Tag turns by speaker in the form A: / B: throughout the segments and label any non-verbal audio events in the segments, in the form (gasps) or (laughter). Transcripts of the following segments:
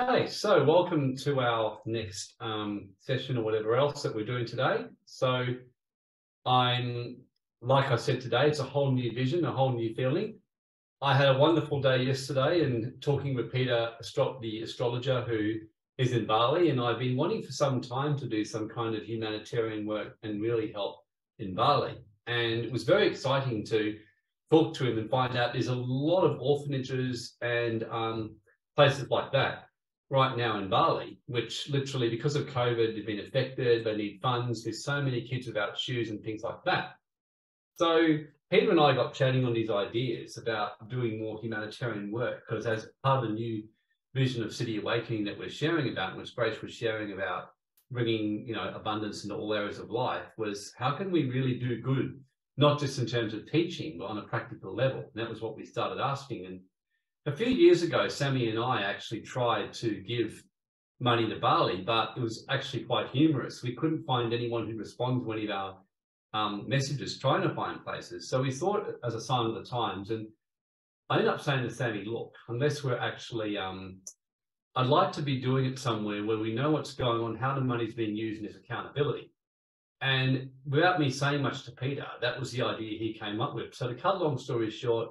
A: Okay, so welcome to our next um, session or whatever else that we're doing today. So I'm, like I said today, it's a whole new vision, a whole new feeling. I had a wonderful day yesterday and talking with Peter, the astrologer who is in Bali, and I've been wanting for some time to do some kind of humanitarian work and really help in Bali. And it was very exciting to talk to him and find out there's a lot of orphanages and um, places like that right now in Bali, which literally because of COVID they've been affected, they need funds. There's so many kids without shoes and things like that. So Peter and I got chatting on these ideas about doing more humanitarian work because as part of the new vision of City Awakening that we're sharing about, which Grace was sharing about bringing you know abundance into all areas of life, was how can we really do good, not just in terms of teaching, but on a practical level. And that was what we started asking. And a few years ago, Sammy and I actually tried to give money to Bali, but it was actually quite humorous. We couldn't find anyone who responded to any of our um, messages trying to find places. So we thought as a sign of the times, and I ended up saying to Sammy, look, unless we're actually, um, I'd like to be doing it somewhere where we know what's going on, how the money's being used, and there's accountability. And without me saying much to Peter, that was the idea he came up with. So to cut a long story short,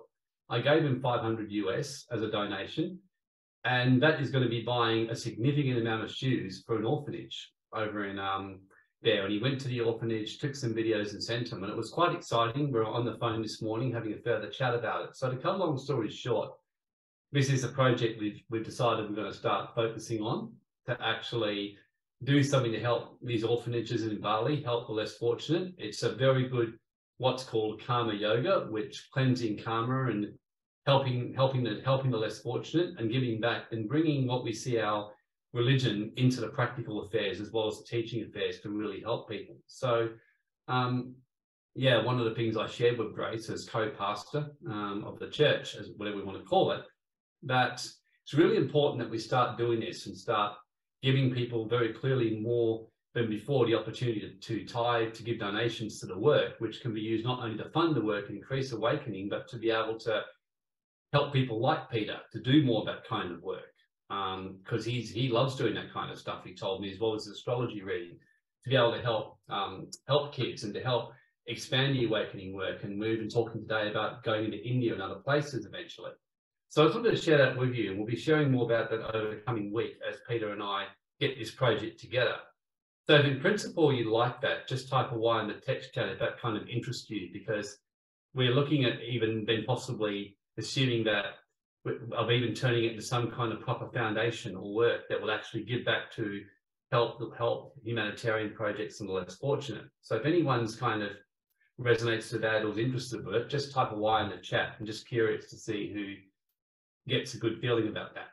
A: I gave him 500 US as a donation, and that is going to be buying a significant amount of shoes for an orphanage over in um, there. And he went to the orphanage, took some videos and sent them, and it was quite exciting. We are on the phone this morning having a further chat about it. So to cut a long story short, this is a project we've, we've decided we're going to start focusing on to actually do something to help these orphanages in Bali, help the less fortunate. It's a very good what's called karma yoga, which cleansing karma and helping helping the helping the less fortunate and giving back and bringing what we see our religion into the practical affairs as well as the teaching affairs to really help people. So, um, yeah, one of the things I shared with Grace as co-pastor um, of the church, as whatever we want to call it, that it's really important that we start doing this and start giving people very clearly more before the opportunity to, to tie, to give donations to the work, which can be used not only to fund the work and increase awakening, but to be able to help people like Peter to do more of that kind of work. Because um, he's he loves doing that kind of stuff, he told me, as well as astrology reading, to be able to help um, help kids and to help expand the awakening work. And we're even talking today about going into India and other places eventually. So I just wanted to share that with you, and we'll be sharing more about that over the coming week as Peter and I get this project together. So if in principle you like that, just type a Y in the text chat if that kind of interests you, because we're looking at even then possibly assuming that of even turning it into some kind of proper foundation or work that will actually give back to help help humanitarian projects and the less fortunate. So if anyone's kind of resonates to that or is interested with it, just type a Y in the chat. I'm just curious to see who gets a good feeling about that.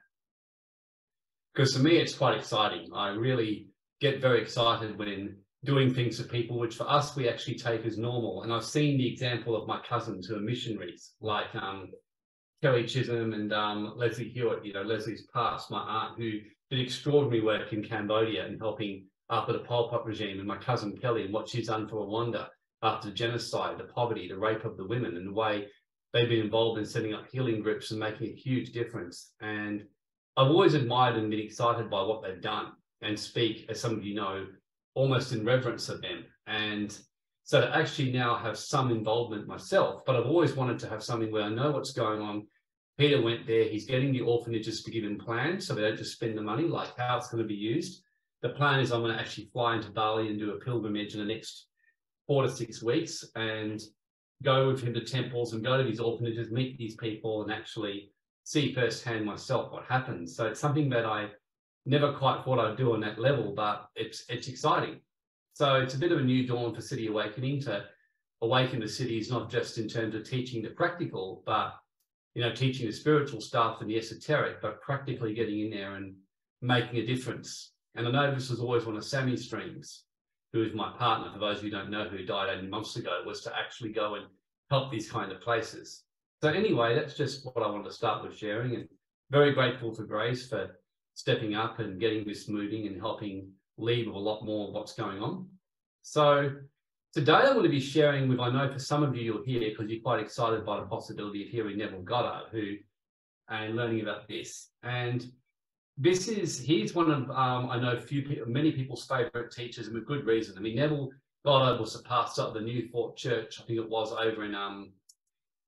A: Because for me, it's quite exciting. I really get very excited when doing things for people, which for us, we actually take as normal. And I've seen the example of my cousins who are missionaries, like um, Kelly Chisholm and um, Leslie Hewitt, you know, Leslie's past, my aunt, who did extraordinary work in Cambodia and helping after the Pol Pot regime, and my cousin Kelly and what she's done for Rwanda after the genocide, the poverty, the rape of the women, and the way they've been involved in setting up healing groups and making a huge difference. And I've always admired and been excited by what they've done and speak, as some of you know, almost in reverence of them. And so to actually now have some involvement myself, but I've always wanted to have something where I know what's going on. Peter went there, he's getting the orphanages to give him plans so they don't just spend the money, like how it's going to be used. The plan is I'm going to actually fly into Bali and do a pilgrimage in the next four to six weeks and go with him to temples and go to these orphanages, meet these people and actually see firsthand myself what happens. So it's something that I never quite thought I'd do on that level, but it's it's exciting. So it's a bit of a new dawn for City Awakening to awaken the cities, not just in terms of teaching the practical, but you know, teaching the spiritual stuff and the esoteric, but practically getting in there and making a difference. And I know this was always one of Sammy's dreams, who is my partner, for those who don't know, who died 18 months ago, was to actually go and help these kind of places. So anyway, that's just what I want to start with sharing and very grateful to Grace for stepping up and getting this moving and helping lead a lot more of what's going on. So today I'm going to be sharing with, I know for some of you you're here because you're quite excited by the possibility of hearing Neville Goddard who and learning about this. And this is he's one of um, I know few people, many people's favourite teachers, and with good reason. I mean, Neville Goddard was the pastor of the New Thought Church, I think it was over in um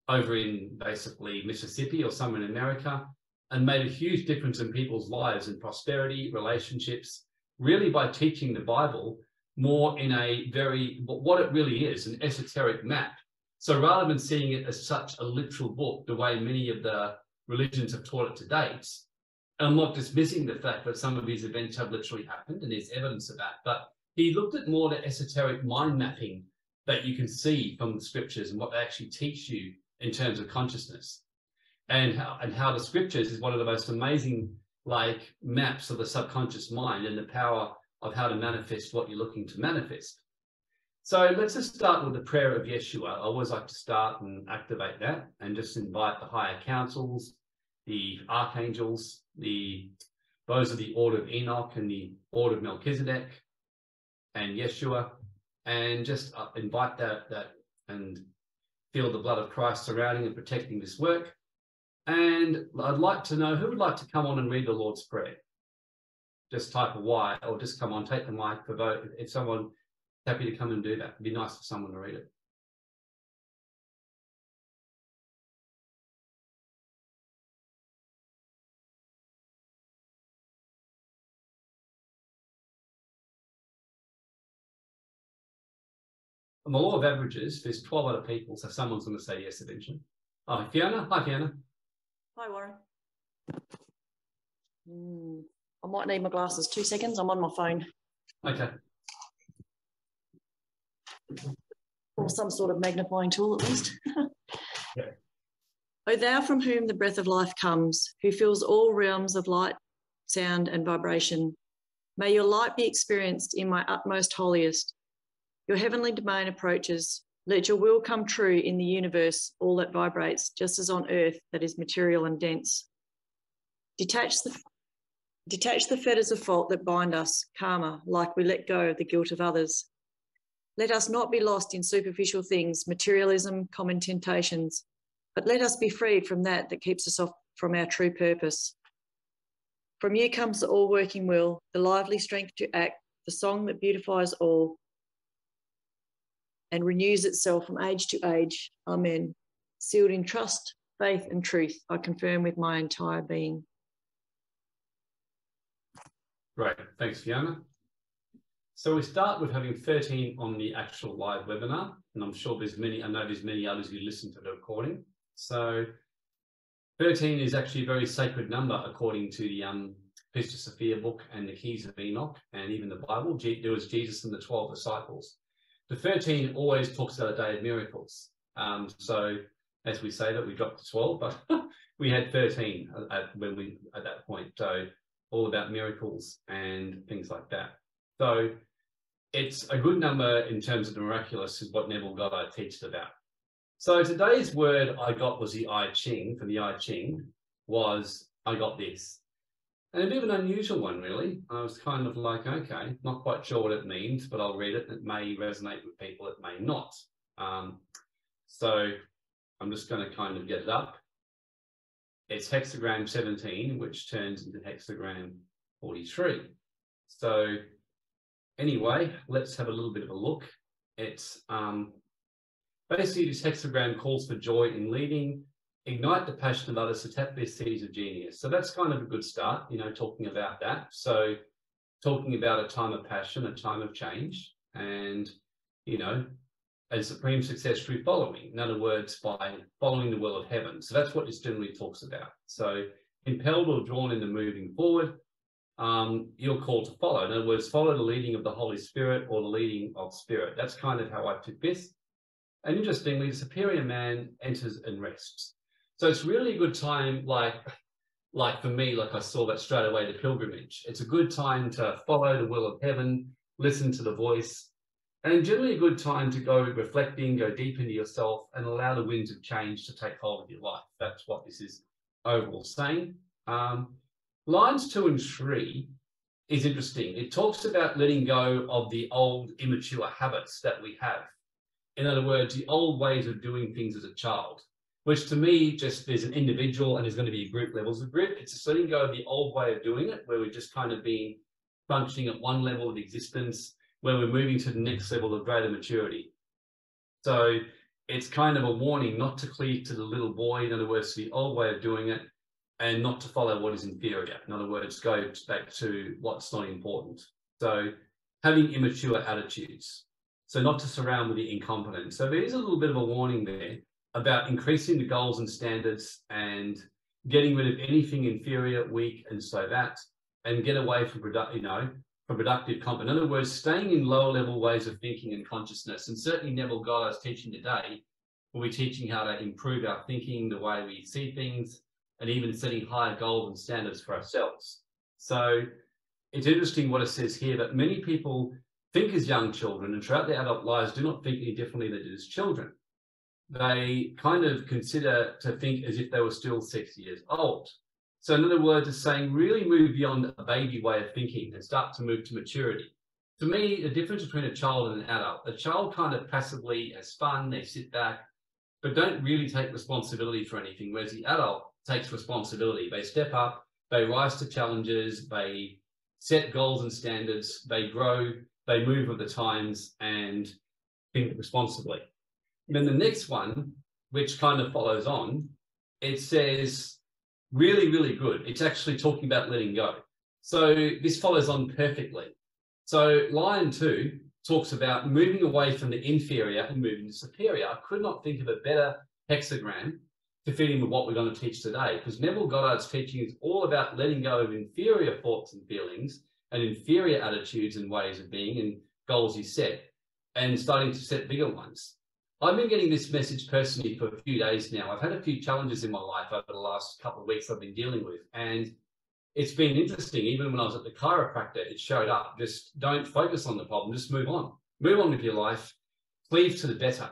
A: over in basically Mississippi or somewhere in America, and made a huge difference in people's lives and prosperity, relationships, really by teaching the Bible more in a very what it really is, an esoteric map. So rather than seeing it as such a literal book, the way many of the religions have taught it to date, I'm not dismissing the fact that some of these events have literally happened and there's evidence of that, but he looked at more the esoteric mind mapping that you can see from the scriptures and what they actually teach you in terms of consciousness. And how, and how the scriptures is one of the most amazing like maps of the subconscious mind and the power of how to manifest what you're looking to manifest. So let's just start with the prayer of Yeshua. I always like to start and activate that and just invite the higher councils, the archangels, the those of the order of Enoch and the order of Melchizedek and Yeshua, and just uh, invite that that and feel the blood of Christ surrounding and protecting this work. And I'd like to know who would like to come on and read the Lord's Prayer. Just type a Y or just come on, take the mic for vote. If someone happy to come and do that, it'd be nice for someone to read it. on the law of averages, there's 12 other people, so someone's going to say yes eventually. Hi, Fiona. Hi, Fiona.
B: Hi, Warren. Mm, I might need my glasses. Two seconds. I'm on my phone.
A: Okay.
B: Or some sort of magnifying tool, at least.
A: yeah. (laughs)
B: O thou from whom the breath of life comes, who fills all realms of light, sound, and vibration, may your light be experienced in my utmost holiest your heavenly domain approaches. Let your will come true in the universe, all that vibrates, just as on earth that is material and dense. Detach the, detach the fetters of fault that bind us, karma, like we let go of the guilt of others. Let us not be lost in superficial things, materialism, common temptations, but let us be freed from that that keeps us off from our true purpose. From you comes the all working will, the lively strength to act, the song that beautifies all, and renews itself from age to age. Amen. Sealed in trust, faith, and truth, I confirm with my entire being.
A: Great. Thanks, Fiona. So we start with having 13 on the actual live webinar, and I'm sure there's many, I know there's many others who listen to the recording. So 13 is actually a very sacred number according to the um, Pistis Sophia book and the Keys of Enoch and even the Bible. There was Jesus and the 12 disciples. The 13 always talks about a day of miracles. Um, so as we say that, we dropped to 12, but (laughs) we had 13 at, when we at that point. So all about miracles and things like that. So it's a good number in terms of the miraculous is what Neville Goddard teaches about. So today's word I got was the I Ching, from the I Ching, was I got this. And a bit of an unusual one, really. I was kind of like, okay, not quite sure what it means, but I'll read it. It may resonate with people, it may not. Um, so I'm just going to kind of get it up. It's hexagram 17, which turns into hexagram 43. So anyway, let's have a little bit of a look. It's um, basically this hexagram calls for joy in leading, ignite the passion of others to tap their seeds of genius. So that's kind of a good start, you know, talking about that. So talking about a time of passion, a time of change, and, you know, a supreme success through following. In other words, by following the will of heaven. So that's what this generally talks about. So impelled or drawn into moving forward, um, you're called to follow. In other words, follow the leading of the Holy Spirit or the leading of Spirit. That's kind of how I took this. And interestingly, the superior man enters and rests. So it's really a good time, like like for me, like I saw that straight away, the pilgrimage. It's a good time to follow the will of heaven, listen to the voice, and generally a good time to go reflecting, go deep into yourself, and allow the winds of change to take hold of your life. That's what this is overall saying. Um, lines two and three is interesting. It talks about letting go of the old immature habits that we have. In other words, the old ways of doing things as a child which to me just there's an individual and there's going to be group levels of group. It's just letting go of the old way of doing it, where we're just kind of being functioning at one level of existence, where we're moving to the next level of greater maturity. So it's kind of a warning not to cleave to the little boy, in other words, the old way of doing it, and not to follow what is inferior. In other words, go back to what's not important. So having immature attitudes. So not to surround with the incompetent. So there is a little bit of a warning there about increasing the goals and standards and getting rid of anything inferior, weak, and so that, and get away from product, you know, from productive comp. In other words, staying in lower level ways of thinking and consciousness. And certainly Neville Goddard's teaching today will be teaching how to improve our thinking, the way we see things, and even setting higher goals and standards for ourselves. So it's interesting what it says here that many people think as young children and throughout their adult lives do not think any differently than they did as children. They kind of consider to think as if they were still six years old. So, in other words, it's saying really move beyond a baby way of thinking and start to move to maturity. To me, the difference between a child and an adult, a child kind of passively has fun, they sit back, but don't really take responsibility for anything, whereas the adult takes responsibility. They step up, they rise to challenges, they set goals and standards, they grow, they move with the times and think responsibly. Then the next one, which kind of follows on, it says, really, really good. It's actually talking about letting go. So this follows on perfectly. So line 2 talks about moving away from the inferior and moving to superior. I could not think of a better hexagram to fit in with what we're going to teach today, because Neville Goddard's teaching is all about letting go of inferior thoughts and feelings and inferior attitudes and ways of being and goals you set and starting to set bigger ones. I've been getting this message personally for a few days now. I've had a few challenges in my life over the last couple of weeks I've been dealing with. And it's been interesting. Even when I was at the chiropractor, it showed up. Just don't focus on the problem, just move on. Move on with your life, cleave to the better.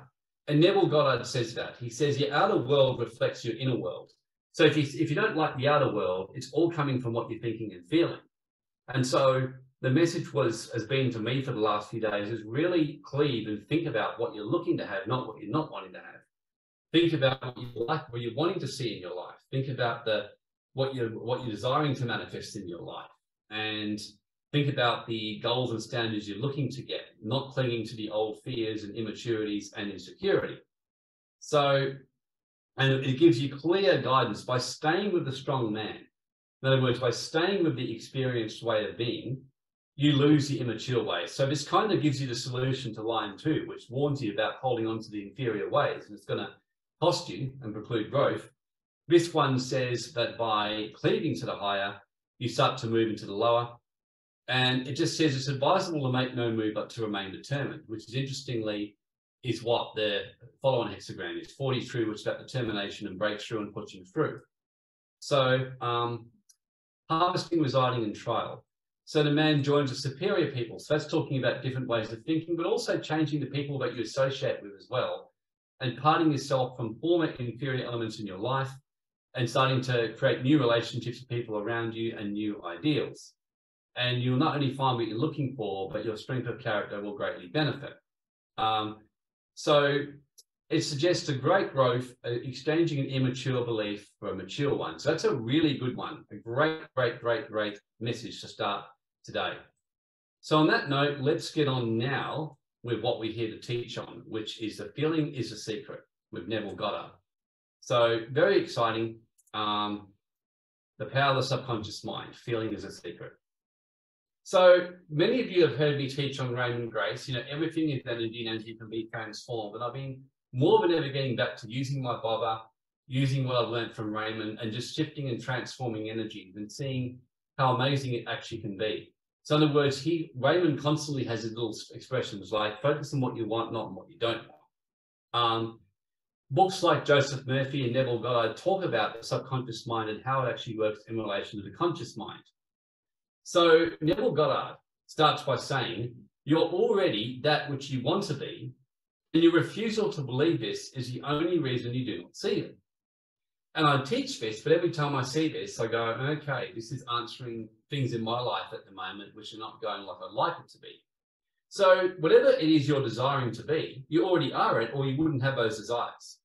A: And Neville Goddard says that. He says your outer world reflects your inner world. So if you, if you don't like the outer world, it's all coming from what you're thinking and feeling. And so the message was, has been to me for the last few days, is really cleave and think about what you're looking to have, not what you're not wanting to have. Think about what you like, what you're wanting to see in your life. Think about the what you're what you're desiring to manifest in your life. And think about the goals and standards you're looking to get, not clinging to the old fears and immaturities and insecurity. So, and it gives you clear guidance by staying with the strong man. In other words, by staying with the experienced way of being, you lose the immature ways. So this kind of gives you the solution to line two, which warns you about holding on to the inferior ways, and it's going to cost you and preclude growth. This one says that by cleaving to the higher, you start to move into the lower, and it just says it's advisable to make no move but to remain determined, which is interestingly is what the follow-on hexagram is. 43, which is about determination and breakthrough and pushing through. So um, harvesting, residing, and trial. So the man joins a superior people. So that's talking about different ways of thinking, but also changing the people that you associate with as well, and parting yourself from former inferior elements in your life, and starting to create new relationships with people around you and new ideals and you'll not only find what you're looking for, but your strength of character will greatly benefit. Um, so it suggests a great growth, uh, exchanging an immature belief for a mature one. So that's a really good one. A great, great, great, great message to start today. So on that note, let's get on now with what we're here to teach on, which is the feeling is a secret with Neville Goddard. So very exciting. Um, the power of the subconscious mind, feeling is a secret. So many of you have heard me teach on Raymond Grace. You know, everything is energy and energy can be transformed. But I've been more than ever getting back to using my bobber, using what I've learned from Raymond and just shifting and transforming energy and seeing how amazing it actually can be. So in other words, he Raymond constantly has his little expressions like focus on what you want, not on what you don't want. Um, books like Joseph Murphy and Neville Goddard talk about the subconscious mind and how it actually works in relation to the conscious mind. So Neville Goddard starts by saying, You're already that which you want to be, and your refusal to believe this is the only reason you do not see it. And I teach this, but every time I see this, I go, okay, this is answering things in my life at the moment which are not going like I'd like it to be. So, whatever it is you're desiring to be, you already are it, or you wouldn't have those desires.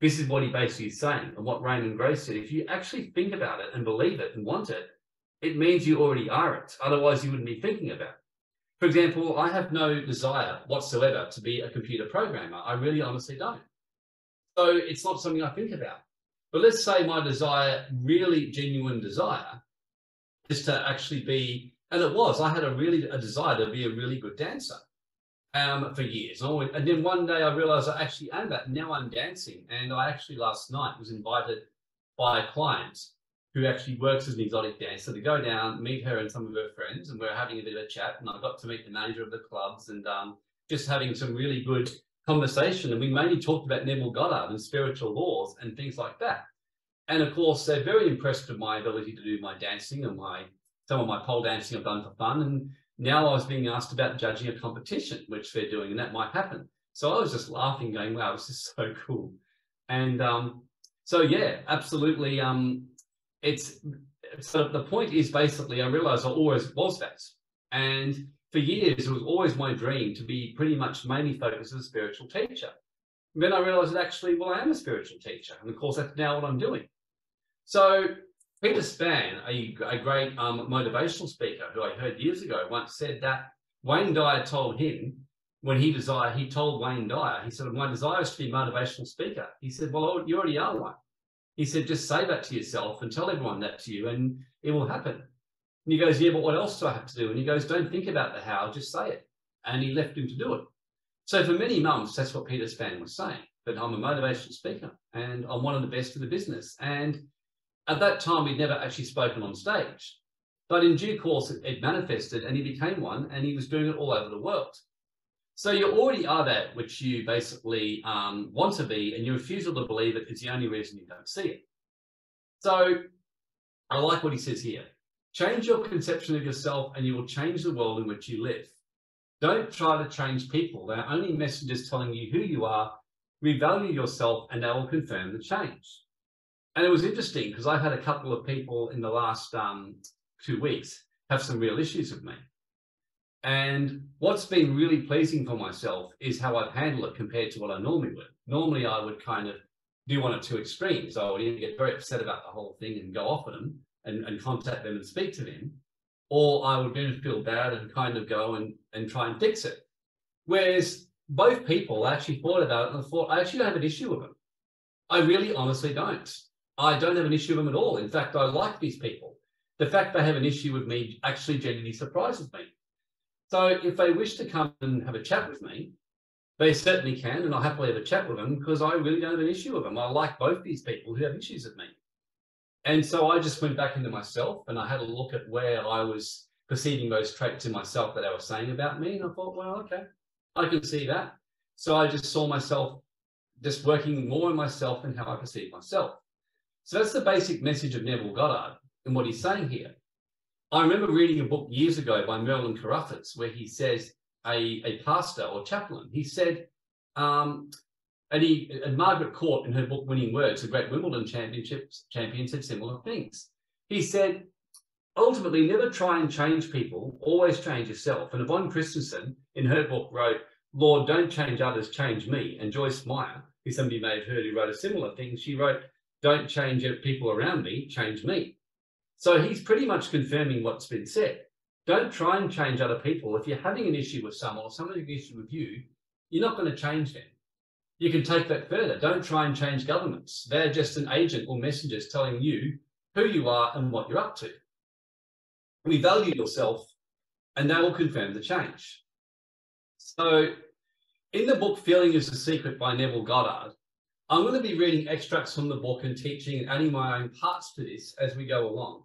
A: this is what he basically is saying, and what Raymond Grace said. If you actually think about it and believe it and want it, it means you already are it. Otherwise, you wouldn't be thinking about it. For example, I have no desire whatsoever to be a computer programmer. I really honestly don't. So it's not something I think about. But let's say my desire, really genuine desire, is to actually be, and it was, I had a really a desire to be a really good dancer um, for years. And then one day I realized I actually am that. Now I'm dancing. And I actually last night was invited by a client who actually works as an exotic dancer to go down, meet her and some of her friends. And we are having a bit of a chat. And I got to meet the manager of the clubs and um, just having some really good conversation. And we mainly talked about Neville Goddard and spiritual laws and things like that. And of course, they're very impressed with my ability to do my dancing and my some of my pole dancing I've done for fun. And now I was being asked about judging a competition, which they're doing, and that might happen. So I was just laughing, going, wow, this is (laughs) so cool. And um, so, yeah, absolutely. Um, it's so the point is basically, I realized I always was that. And for years, it was always my dream to be pretty much mainly focused as a spiritual teacher. Then I realized that actually, well, I am a spiritual teacher. And of course, that's now what I'm doing. So Peter Spann, a, a great um, motivational speaker who I heard years ago, once said that Wayne Dyer told him when he desired, he told Wayne Dyer, he said, My desire is to be a motivational speaker. He said, Well, you already are one. He said, Just say that to yourself and tell everyone that to you, and it will happen. And he goes, Yeah, but what else do I have to do? And he goes, Don't think about the how, just say it. And he left him to do it. So for many months, that's what Peter Spann was saying. That I'm a motivational speaker and I'm one of the best in the business. And at that time, he'd never actually spoken on stage. But in due course, it, it manifested and he became one and he was doing it all over the world. So you already are that which you basically um, want to be, and your refusal to believe it is the only reason you don't see it. So I like what he says here. Change your conception of yourself and you will change the world in which you live. Don't try to change people. They're only messengers telling you who you are. Revalue yourself and they will confirm the change and it was interesting because I've had a couple of people in the last um, two weeks have some real issues with me. And what's been really pleasing for myself is how I've handled it compared to what I normally would. Normally, I would kind of do one of two extremes. I would either get very upset about the whole thing and go off at them and, and contact them and speak to them, or I would then feel bad and kind of go and, and try and fix it. Whereas both people actually thought about it and thought, I actually don't have an issue with them. I really honestly don't. I don't have an issue with them at all. In fact, I like these people. The fact they have an issue with me actually genuinely surprises me. So if they wish to come and have a chat with me, they certainly can, and I'll happily have a chat with them because I really don't have an issue with them. I like both these people who have issues with me. And so I just went back into myself and I had a look at where I was perceiving those traits in myself that they were saying about me. And I thought, well, okay, I can see that. So I just saw myself just working more on myself and how I perceive myself. So that's the basic message of Neville Goddard and what he's saying here. I remember reading a book years ago by Merlin Carothers where he says, a, a pastor or chaplain, he said, um, and, he, and Margaret Court in her book Winning Words, the great Wimbledon championships champion, said similar things. He said, ultimately, never try and change people, always change yourself. And Yvonne Christensen in her book wrote, Lord, don't change others, change me. And Joyce Meyer, who somebody may have heard who wrote a similar thing, she wrote, don't change people around me, change me. So he's pretty much confirming what's been said. Don't try and change other people. If you're having an issue with someone or someone having an issue with you, you're not going to change them. You can take that further. Don't try and change governments. They're just an agent or messengers telling you who you are and what you're up to. Revalue yourself and they will confirm the change. So in the book Feeling is the Secret by Neville Goddard, I'm going to be reading extracts from the book and teaching and adding my own parts to this as we go along.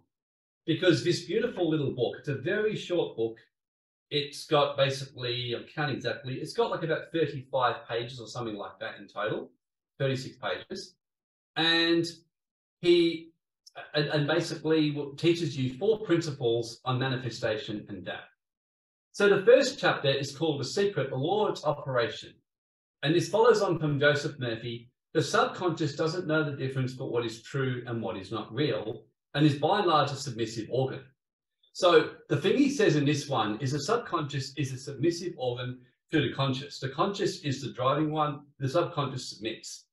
A: Because this beautiful little book, it's a very short book. It's got basically, I can't exactly, it's got like about 35 pages or something like that in total, 36 pages. And he, and, and basically teaches you four principles on manifestation and that. So the first chapter is called The Secret, the Law of Operation. And this follows on from Joseph Murphy, the subconscious doesn't know the difference between what is true and what is not real, and is by and large a submissive organ. So the thing he says in this one is the subconscious is a submissive organ to the conscious. The conscious is the driving one, the subconscious submits.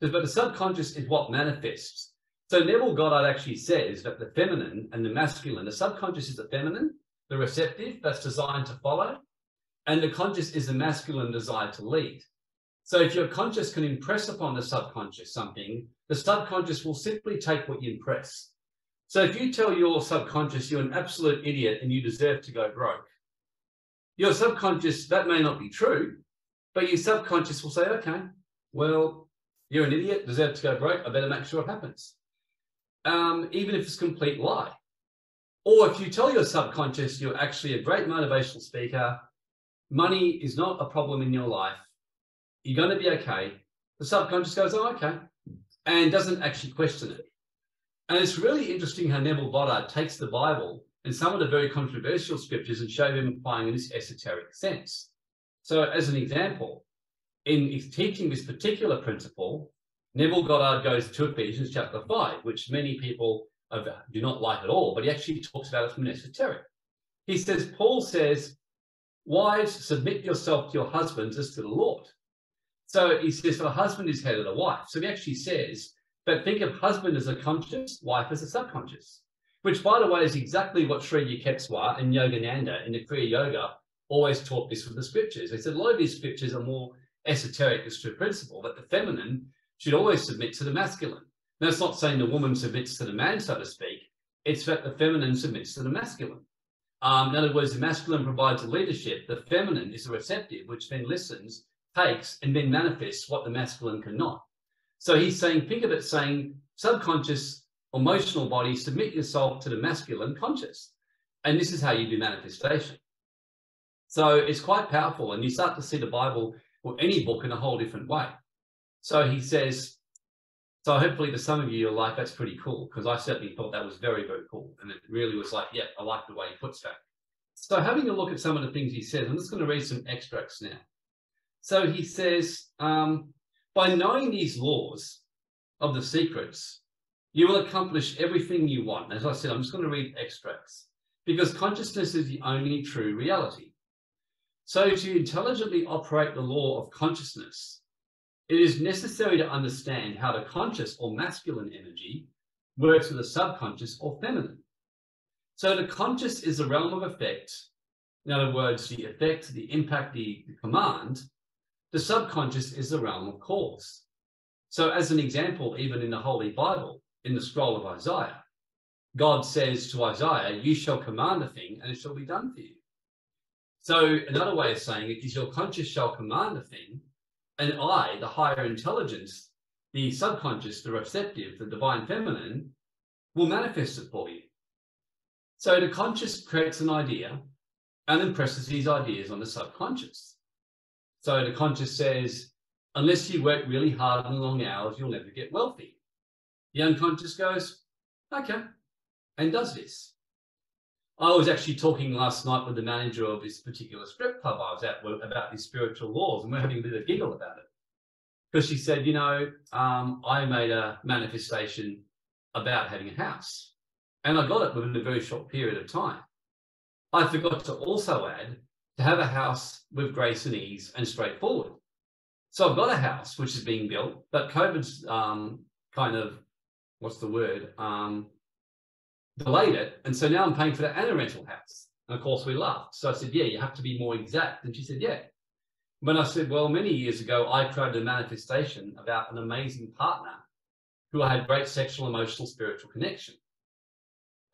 A: But the subconscious is what manifests. So Neville Goddard actually says that the feminine and the masculine, the subconscious is the feminine, the receptive that's designed to follow, and the conscious is the masculine desire to lead. So if your conscious can impress upon the subconscious something, the subconscious will simply take what you impress. So if you tell your subconscious you're an absolute idiot and you deserve to go broke, your subconscious, that may not be true, but your subconscious will say, okay, well, you're an idiot, deserve to go broke, I better make sure it happens. Um, even if it's a complete lie. Or if you tell your subconscious you're actually a great motivational speaker, money is not a problem in your life, you're going to be okay. The subconscious goes, oh, okay, and doesn't actually question it. And it's really interesting how Neville Goddard takes the Bible and some of the very controversial scriptures and show them applying in this esoteric sense. So, as an example, in teaching this particular principle, Neville Goddard goes to Ephesians chapter 5, which many people do not like at all, but he actually talks about it from an esoteric. He says, Paul says, Wives, submit yourself to your husbands as to the Lord. So he says, the husband is head of the wife. So he actually says, but think of husband as a conscious, wife as a subconscious, which, by the way, is exactly what Sri Yukteswar and Yogananda in the Kriya Yoga always taught this from the scriptures. They said a lot of these scriptures are more esoteric as to principle, that the feminine should always submit to the masculine. Now, it's not saying the woman submits to the man, so to speak. It's that the feminine submits to the masculine. Um, in other words, the masculine provides the leadership. The feminine is a receptive, which then listens takes and then manifests what the masculine cannot. So he's saying, think of it saying, subconscious, emotional body, submit yourself to the masculine conscious. And this is how you do manifestation. So it's quite powerful. And you start to see the Bible or any book in a whole different way. So he says, so hopefully to some of you, you're like, that's pretty cool. Because I certainly thought that was very, very cool. And it really was like, yeah, I like the way he puts that. So having a look at some of the things he says, I'm just going to read some extracts now. So he says, um, by knowing these laws of the secrets, you will accomplish everything you want. As I said, I'm just going to read extracts because consciousness is the only true reality. So to intelligently operate the law of consciousness, it is necessary to understand how the conscious or masculine energy works with the subconscious or feminine. So the conscious is the realm of effect. In other words, the effect, the impact, the, the command the subconscious is the realm of cause. So, as an example, even in the Holy Bible, in the scroll of Isaiah, God says to Isaiah, You shall command a thing and it shall be done for you. So, another way of saying it is your conscious shall command a thing, and I, the higher intelligence, the subconscious, the receptive, the divine feminine, will manifest it for you. So, the conscious creates an idea and impresses these ideas on the subconscious. So the conscious says, unless you work really hard and long hours, you'll never get wealthy. The unconscious goes, okay, and does this. I was actually talking last night with the manager of this particular strip club I was at about these spiritual laws, and we're having a bit of a giggle about it. Because she said, you know, um, I made a manifestation about having a house, and I got it within a very short period of time. I forgot to also add to have a house with grace and ease and straightforward. So I've got a house which is being built, but COVID's um, kind of, what's the word, um, delayed it. And so now I'm paying for that and a rental house. And of course we laughed. So I said, yeah, you have to be more exact. And she said, yeah. When I said, well, many years ago, I created a manifestation about an amazing partner who I had great sexual, emotional, spiritual connection.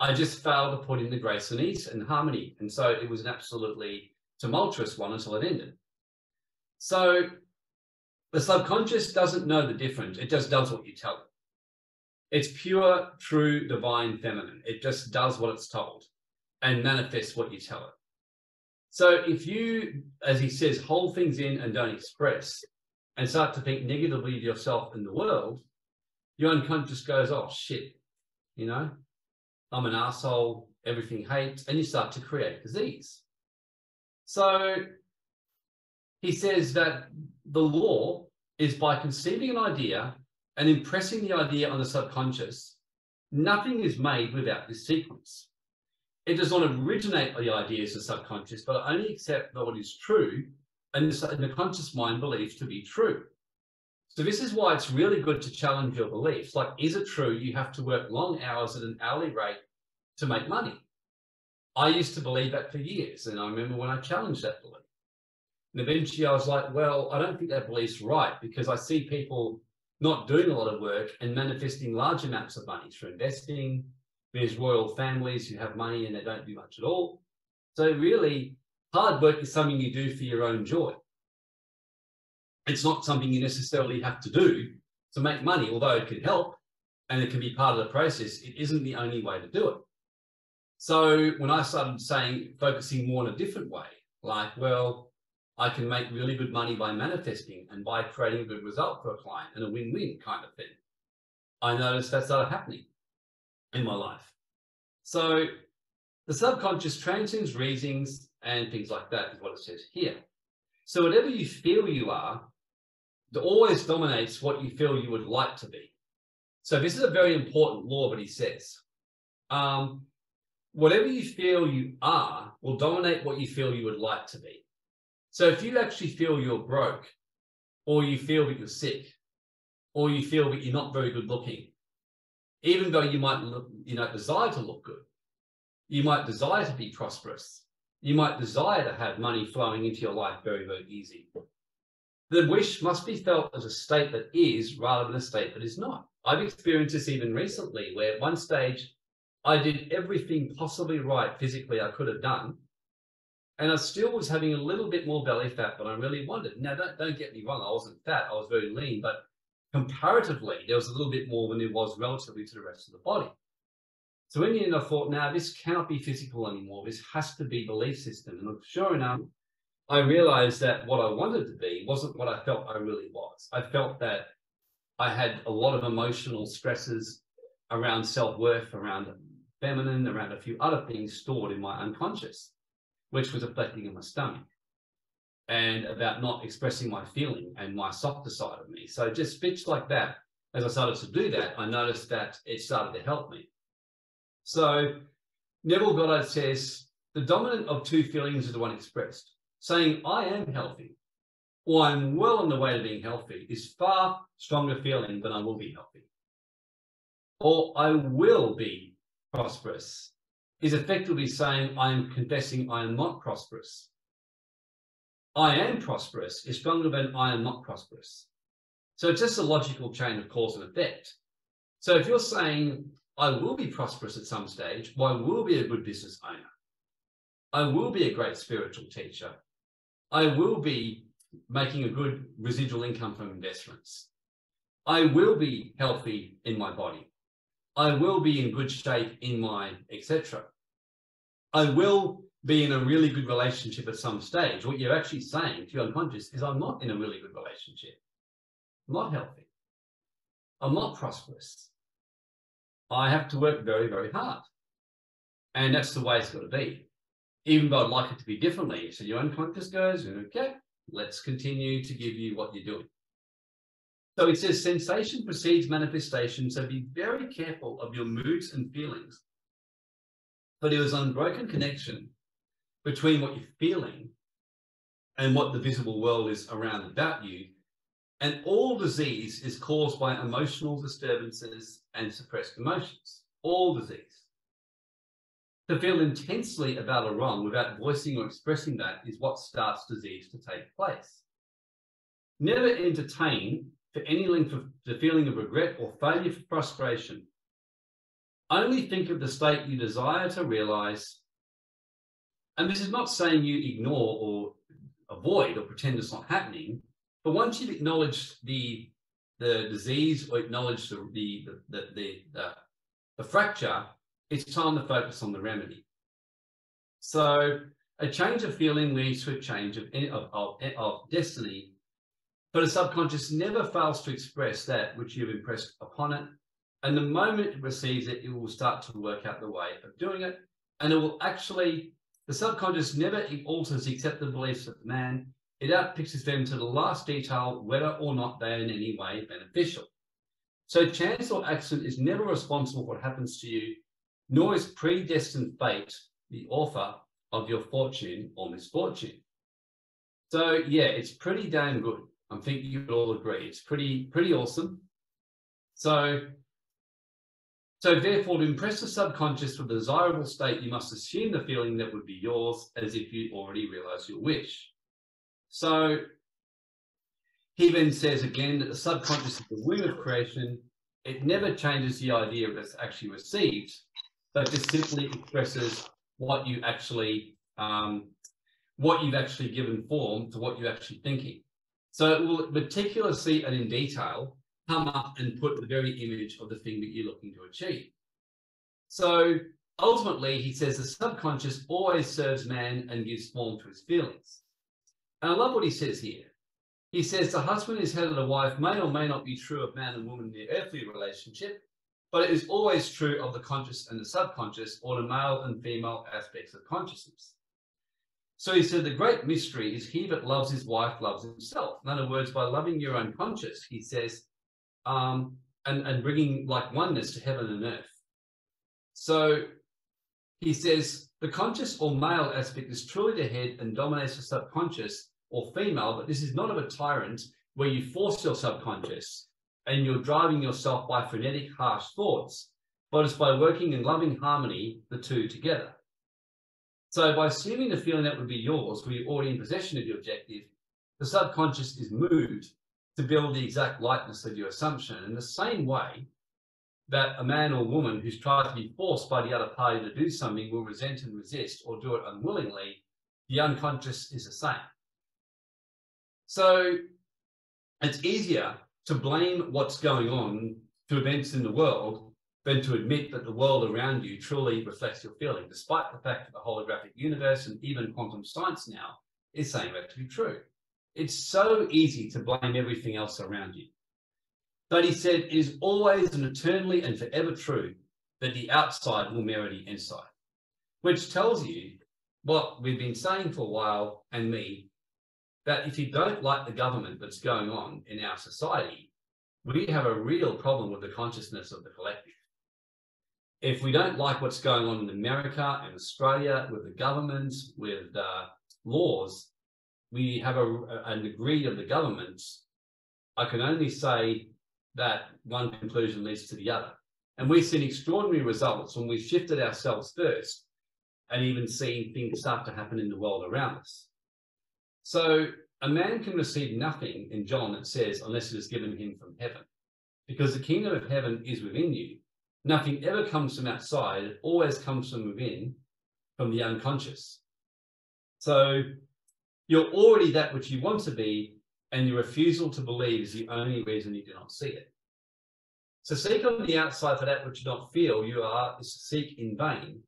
A: I just failed to put in the grace and ease and harmony. And so it was an absolutely tumultuous one until it ended. So the subconscious doesn't know the difference. It just does what you tell it. It's pure, true, divine feminine. It just does what it's told and manifests what you tell it. So if you, as he says, hold things in and don't express and start to think negatively of yourself and the world, your unconscious goes, oh shit, you know, I'm an asshole, everything hates, and you start to create disease. So he says that the law is by conceiving an idea and impressing the idea on the subconscious, nothing is made without this sequence. It does not originate the ideas of the subconscious, but only accept what is true and the conscious mind believes to be true. So this is why it's really good to challenge your beliefs. Like, is it true you have to work long hours at an hourly rate to make money? I used to believe that for years, and I remember when I challenged that belief. And eventually I was like, well, I don't think that belief's right because I see people not doing a lot of work and manifesting large amounts of money through investing. There's royal families who have money and they don't do much at all. So really, hard work is something you do for your own joy. It's not something you necessarily have to do to make money, although it can help and it can be part of the process. It isn't the only way to do it. So when I started saying, focusing more in a different way, like, well, I can make really good money by manifesting and by creating a good result for a client and a win-win kind of thing. I noticed that started happening in my life. So the subconscious transcends reasons and things like that is what it says here. So whatever you feel you are, always dominates what you feel you would like to be. So this is a very important law, what he says. Um, whatever you feel you are will dominate what you feel you would like to be. So if you actually feel you're broke, or you feel that you're sick, or you feel that you're not very good looking, even though you might look, you know, desire to look good, you might desire to be prosperous, you might desire to have money flowing into your life very, very easy. The wish must be felt as a state that is rather than a state that is not. I've experienced this even recently, where at one stage I did everything possibly right physically I could have done, and I still was having a little bit more belly fat than I really wanted. Now, don't, don't get me wrong, I wasn't fat, I was very lean, but comparatively, there was a little bit more than there was relatively to the rest of the body. So in the end, I thought, now this cannot be physical anymore. This has to be belief system. And sure enough, I realized that what I wanted to be wasn't what I felt I really was. I felt that I had a lot of emotional stresses around self-worth, around feminine, around a few other things stored in my unconscious which was affecting in my stomach and about not expressing my feeling and my softer side of me. So just bits like that, as I started to do that, I noticed that it started to help me. So Neville Goddard says, the dominant of two feelings is the one expressed. Saying I am healthy or I'm well on the way to being healthy is far stronger feeling than I will be healthy. Or I will be prosperous is effectively saying, I am confessing I am not prosperous. I am prosperous is stronger than I am not prosperous. So it's just a logical chain of cause and effect. So if you're saying, I will be prosperous at some stage, I will be a good business owner. I will be a great spiritual teacher. I will be making a good residual income from investments. I will be healthy in my body. I will be in good shape in my etc. I will be in a really good relationship at some stage. What you're actually saying to your unconscious is, I'm not in a really good relationship. I'm not healthy. I'm not prosperous. I have to work very, very hard. And that's the way it's got to be. Even though I'd like it to be differently. So your unconscious goes, okay, let's continue to give you what you're doing. So it says sensation precedes manifestation. So be very careful of your moods and feelings but it was unbroken connection between what you're feeling and what the visible world is around about you. And all disease is caused by emotional disturbances and suppressed emotions. All disease. To feel intensely about a wrong without voicing or expressing that is what starts disease to take place. Never entertain for any length of the feeling of regret or failure for frustration only think of the state you desire to realize. And this is not saying you ignore or avoid or pretend it's not happening, but once you've acknowledged the the disease or acknowledged the the the the, the, the fracture, it's time to focus on the remedy. So a change of feeling leads to a change of, of, of, of destiny, but a subconscious never fails to express that which you've impressed upon it and the moment it receives it, it will start to work out the way of doing it. And it will actually, the subconscious never alters except the beliefs of the man. It outpicks them to the last detail, whether or not they are in any way beneficial. So chance or accident is never responsible for what happens to you, nor is predestined fate the author of your fortune or misfortune. So yeah, it's pretty damn good I think you would all agree. It's pretty, pretty awesome. So, so therefore, to impress the subconscious with a desirable state, you must assume the feeling that would be yours as if you already realize your wish. So he then says again that the subconscious is the womb of creation. It never changes the idea it's actually received, but just simply expresses what you actually um, what you've actually given form to what you're actually thinking. So it will meticulously and in detail come up and put the very image of the thing that you're looking to achieve. So ultimately, he says the subconscious always serves man and gives form to his feelings. And I love what he says here. He says the husband is head of the wife may or may not be true of man and woman in the earthly relationship, but it is always true of the conscious and the subconscious or the male and female aspects of consciousness. So he said, the great mystery is he that loves his wife loves himself. In other words, by loving your unconscious, he says, um, and, and bringing like oneness to heaven and earth. So he says, the conscious or male aspect is truly the head and dominates the subconscious or female, but this is not of a tyrant where you force your subconscious and you're driving yourself by frenetic, harsh thoughts, but it's by working in loving harmony, the two together. So by assuming the feeling that would be yours, where you're already in possession of your objective, the subconscious is moved to build the exact likeness of your assumption. In the same way that a man or woman who's tried to be forced by the other party to do something will resent and resist or do it unwillingly, the unconscious is the same. So it's easier to blame what's going on to events in the world than to admit that the world around you truly reflects your feeling, despite the fact that the holographic universe and even quantum science now is saying that to be true. It's so easy to blame everything else around you. But he said, it is always and eternally and forever true that the outside will mirror the inside, which tells you what we've been saying for a while and me, that if you don't like the government that's going on in our society, we have a real problem with the consciousness of the collective if we don't like what's going on in America and Australia with the government, with uh, laws, we have a, a degree of the government. I can only say that one conclusion leads to the other. And we've seen extraordinary results when we've shifted ourselves first and even seen things start to happen in the world around us. So a man can receive nothing in John, it says, unless it is given him from heaven, because the kingdom of heaven is within you. Nothing ever comes from outside, it always comes from within, from the unconscious. So you're already that which you want to be, and your refusal to believe is the only reason you do not see it. So seek on the outside for that which you don't feel you are is to seek in vain.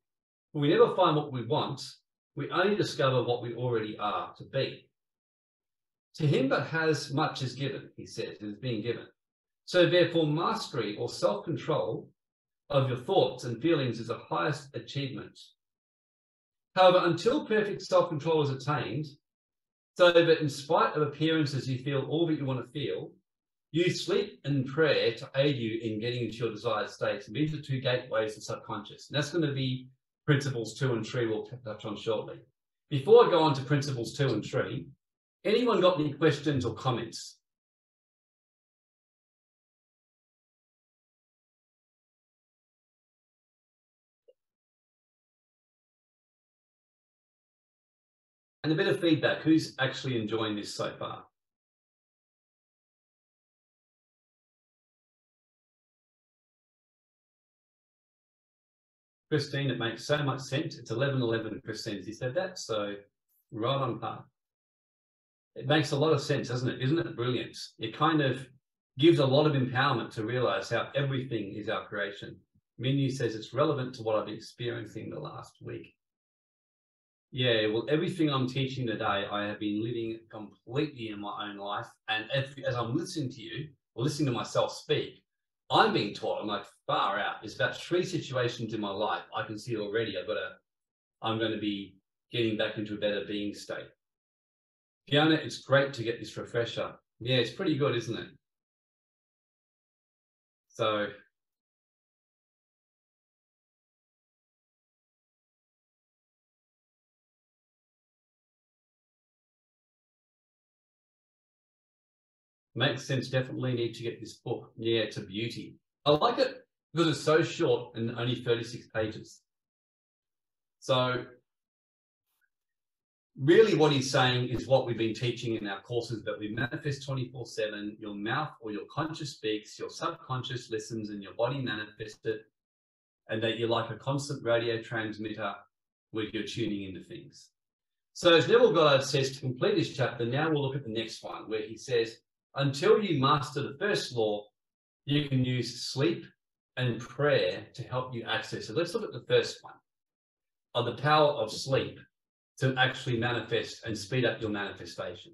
A: We never find what we want, we only discover what we already are to be. To him that has much is given, he says, is being given. So therefore mastery or self-control of your thoughts and feelings is the highest achievement. However, until perfect self-control is attained, so that in spite of appearances you feel all that you want to feel, use sleep and prayer to aid you in getting into your desired states. And these are two gateways to subconscious. And that's going to be principles two and three we'll touch on shortly. Before I go on to principles two and three, anyone got any questions or comments? And a bit of feedback. Who's actually enjoying this so far? Christine, it makes so much sense. It's 11 11 Christine, you said that. So right on par. It makes a lot of sense, doesn't it? Isn't it brilliant? It kind of gives a lot of empowerment to realize how everything is our creation. Minu says it's relevant to what I've been experiencing the last week. Yeah, well, everything I'm teaching today, I have been living completely in my own life. And as, as I'm listening to you or listening to myself speak, I'm being taught, I'm like far out. There's about three situations in my life I can see already. I've got to, I'm going to be getting back into a better being state. Fiona, it's great to get this refresher. Yeah, it's pretty good, isn't it? So makes sense. Definitely need to get this book. Yeah, it's a beauty. I like it because it's so short and only 36 pages. So really what he's saying is what we've been teaching in our courses that we manifest 24 7 your mouth or your conscious speaks your subconscious listens and your body manifests it and that you're like a constant radio transmitter where you're tuning into things so as neville goddard says to complete this chapter now we'll look at the next one where he says until you master the first law you can use sleep and prayer to help you access it let's look at the first one on the power of sleep to actually manifest and speed up your manifestation.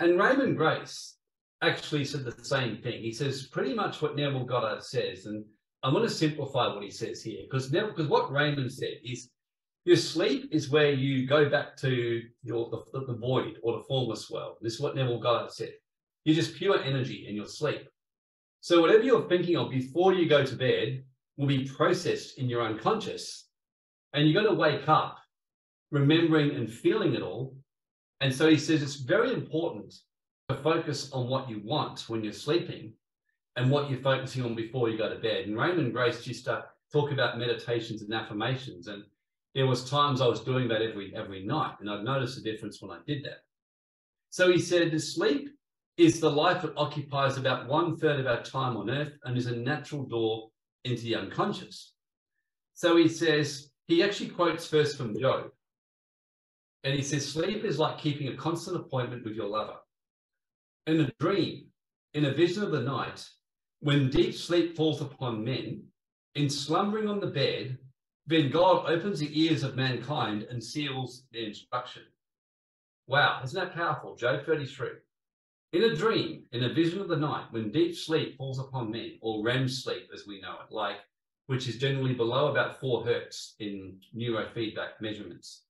A: And Raymond Grace actually said the same thing. He says pretty much what Neville Goddard says, and I'm going to simplify what he says here because because what Raymond said is your sleep is where you go back to your the, the void or the formless world. This is what Neville Goddard said. You're just pure energy in your sleep. So whatever you're thinking of before you go to bed will be processed in your unconscious, and you're going to wake up remembering and feeling it all. And so he says it's very important to focus on what you want when you're sleeping and what you're focusing on before you go to bed. And Raymond Grace used to talk about meditations and affirmations. And there was times I was doing that every every night, and I've noticed a difference when I did that. So he said sleep is the life that occupies about one third of our time on earth and is a natural door into the unconscious. So he says, he actually quotes first from Job. And he says, sleep is like keeping a constant appointment with your lover. In a dream, in a vision of the night, when deep sleep falls upon men, in slumbering on the bed, then God opens the ears of mankind and seals their instruction. Wow, isn't that powerful? Job 33. In a dream, in a vision of the night, when deep sleep falls upon men, or REM sleep as we know it, like which is generally below about four hertz in neurofeedback measurements,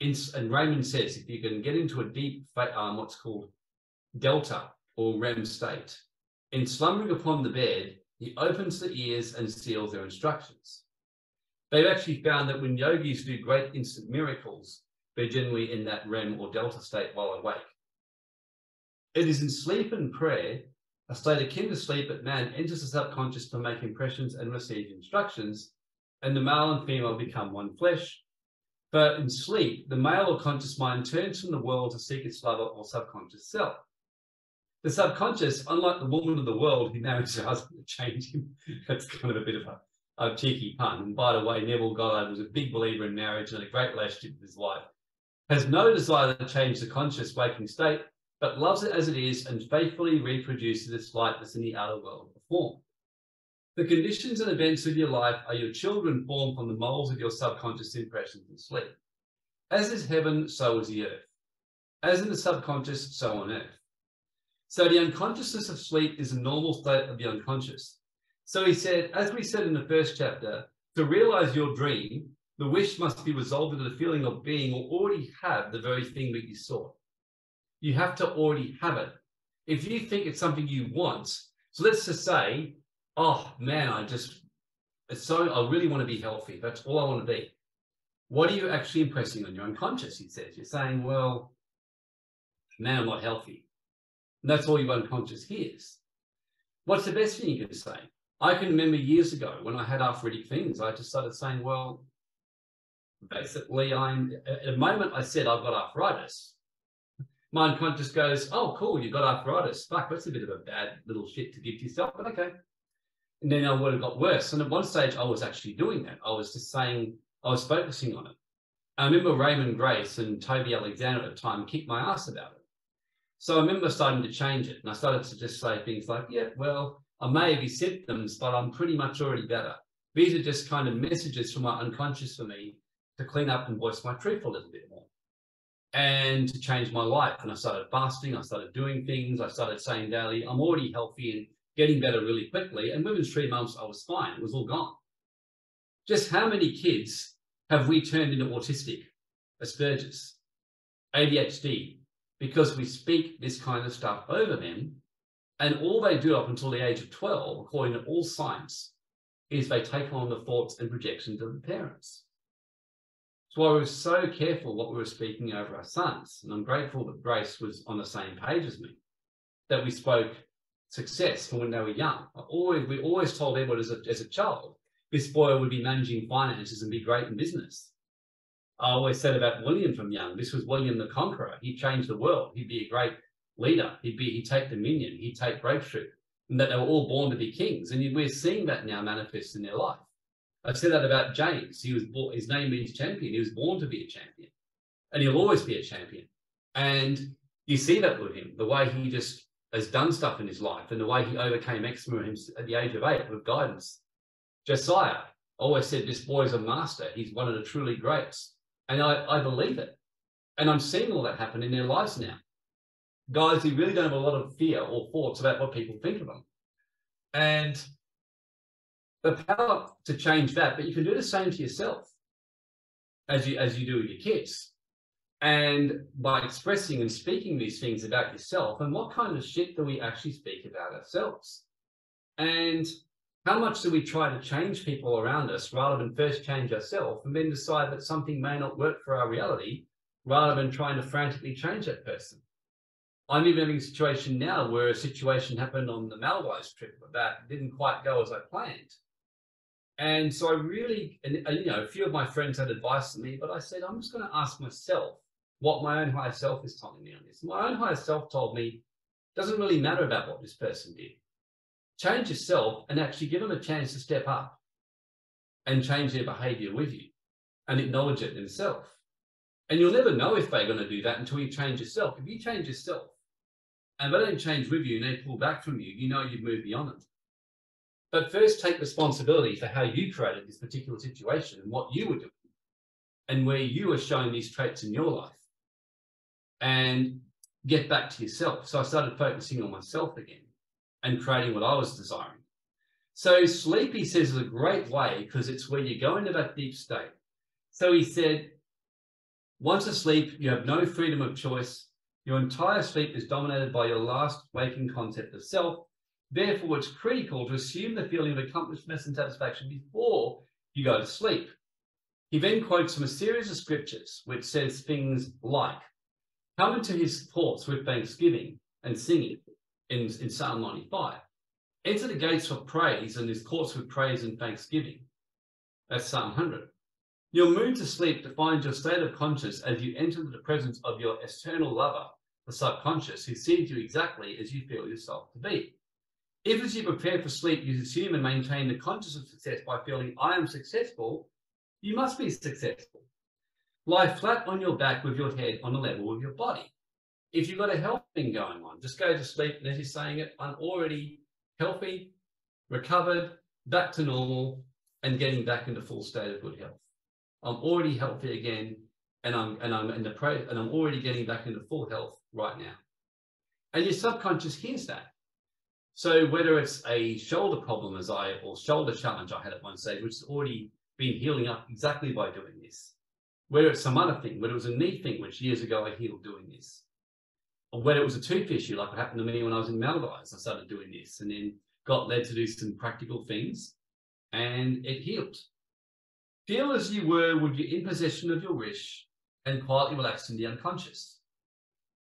A: in, and Raymond says if you can get into a deep, um, what's called delta or REM state, in slumbering upon the bed, he opens the ears and seals their instructions. They've actually found that when yogis do great instant miracles, they're generally in that REM or delta state while awake. It is in sleep and prayer, a state akin to sleep that man enters the subconscious to make impressions and receive instructions, and the male and female become one flesh, but in sleep, the male or conscious mind turns from the world to seek its lover or subconscious self. The subconscious, unlike the woman of the world who marries her husband to change him, (laughs) that's kind of a bit of a, a cheeky pun. And by the way, Neville Goddard was a big believer in marriage and a great relationship with his wife. Has no desire to change the conscious waking state, but loves it as it is and faithfully reproduces its likeness in the outer world of form. The conditions and events of your life are your children formed from the molds of your subconscious impressions and sleep. As is heaven, so is the earth. As in the subconscious, so on earth. So the unconsciousness of sleep is a normal state of the unconscious. So he said, as we said in the first chapter, to realize your dream, the wish must be resolved into the feeling of being or already have the very thing that you sought. You have to already have it. If you think it's something you want, so let's just say oh man, I just, it's so, I really want to be healthy. That's all I want to be. What are you actually impressing on your unconscious? He says, you're saying, well, man, I'm not healthy. And that's all your unconscious hears. What's the best thing you can say? I can remember years ago when I had arthritic things, I just started saying, well, basically, I'm at the moment I said I've got arthritis. My unconscious goes, oh, cool, you've got arthritis. Fuck, that's a bit of a bad little shit to give to yourself, but okay. And then I would have got worse. And at one stage, I was actually doing that. I was just saying, I was focusing on it. I remember Raymond Grace and Toby Alexander at the time kicked my ass about it. So I remember starting to change it. And I started to just say things like, yeah, well, I may have symptoms, but I'm pretty much already better. These are just kind of messages from my unconscious for me to clean up and voice my truth a little bit and to change my life. And I started fasting, I started doing things, I started saying daily, I'm already healthy and getting better really quickly. And within three months, I was fine. It was all gone. Just how many kids have we turned into autistic, Asperger's, ADHD, because we speak this kind of stuff over them. And all they do up until the age of 12, according to all science, is they take on the thoughts and projections of the parents. That's why we were so careful what we were speaking over our sons. And I'm grateful that Grace was on the same page as me that we spoke success from when they were young. I always, we always told everyone as a, as a child, this boy would be managing finances and be great in business. I always said about William from young, this was William the Conqueror. He'd change the world. He'd be a great leader. He'd be, he'd take dominion. He'd take breakthrough. And that they were all born to be kings. And we're seeing that now manifest in their life. I said that about James. He was born, his name means champion. He was born to be a champion. And he'll always be a champion. And you see that with him, the way he just has done stuff in his life and the way he overcame eczema at the age of eight with guidance. Josiah always said, This boy's a master. He's one of the truly greats. And I, I believe it. And I'm seeing all that happen in their lives now. Guys who really don't have a lot of fear or thoughts about what people think of them. And the power to change that, but you can do the same to yourself as you as you do with your kids. And by expressing and speaking these things about yourself, and what kind of shit do we actually speak about ourselves? And how much do we try to change people around us rather than first change ourselves and then decide that something may not work for our reality rather than trying to frantically change that person? I'm even having a situation now where a situation happened on the Maldives trip that didn't quite go as I planned. And so I really, and, and you know, a few of my friends had advice for me, but I said, I'm just going to ask myself what my own higher self is telling me on this. My own higher self told me, doesn't really matter about what this person did. Change yourself and actually give them a chance to step up and change their behavior with you and acknowledge it themselves. And you'll never know if they're going to do that until you change yourself. If you change yourself and they don't change with you and they pull back from you, you know you've moved beyond it. But first take responsibility for how you created this particular situation and what you were doing and where you were showing these traits in your life and get back to yourself. So I started focusing on myself again and creating what I was desiring. So sleep, he says, is a great way because it's where you go into that deep state. So he said, once asleep, you have no freedom of choice. Your entire sleep is dominated by your last waking concept of self. Therefore, it's critical to assume the feeling of accomplishment and satisfaction before you go to sleep. He then quotes from a series of scriptures which says things like, Come into his courts with thanksgiving and singing in, in Psalm 95. Enter the gates of praise and his courts with praise and thanksgiving. That's Psalm 100. You'll move to sleep to find your state of conscious as you enter the presence of your eternal lover, the subconscious, who sees you exactly as you feel yourself to be. If as you prepare for sleep, you assume and maintain the consciousness of success by feeling, I am successful, you must be successful. Lie flat on your back with your head on the level of your body. If you've got a health thing going on, just go to sleep. And as you're saying it, I'm already healthy, recovered, back to normal, and getting back into full state of good health. I'm already healthy again, and I'm and I'm in the pro and I'm already getting back into full health right now. And your subconscious hears that. So whether it's a shoulder problem as I or shoulder challenge I had at one stage, which has already been healing up exactly by doing this, whether it's some other thing, whether it was a knee thing, which years ago I healed doing this, or whether it was a tooth issue, like what happened to me when I was in Maldives, I started doing this and then got led to do some practical things and it healed. Feel as you were with you in possession of your wish and quietly relaxed in the unconscious.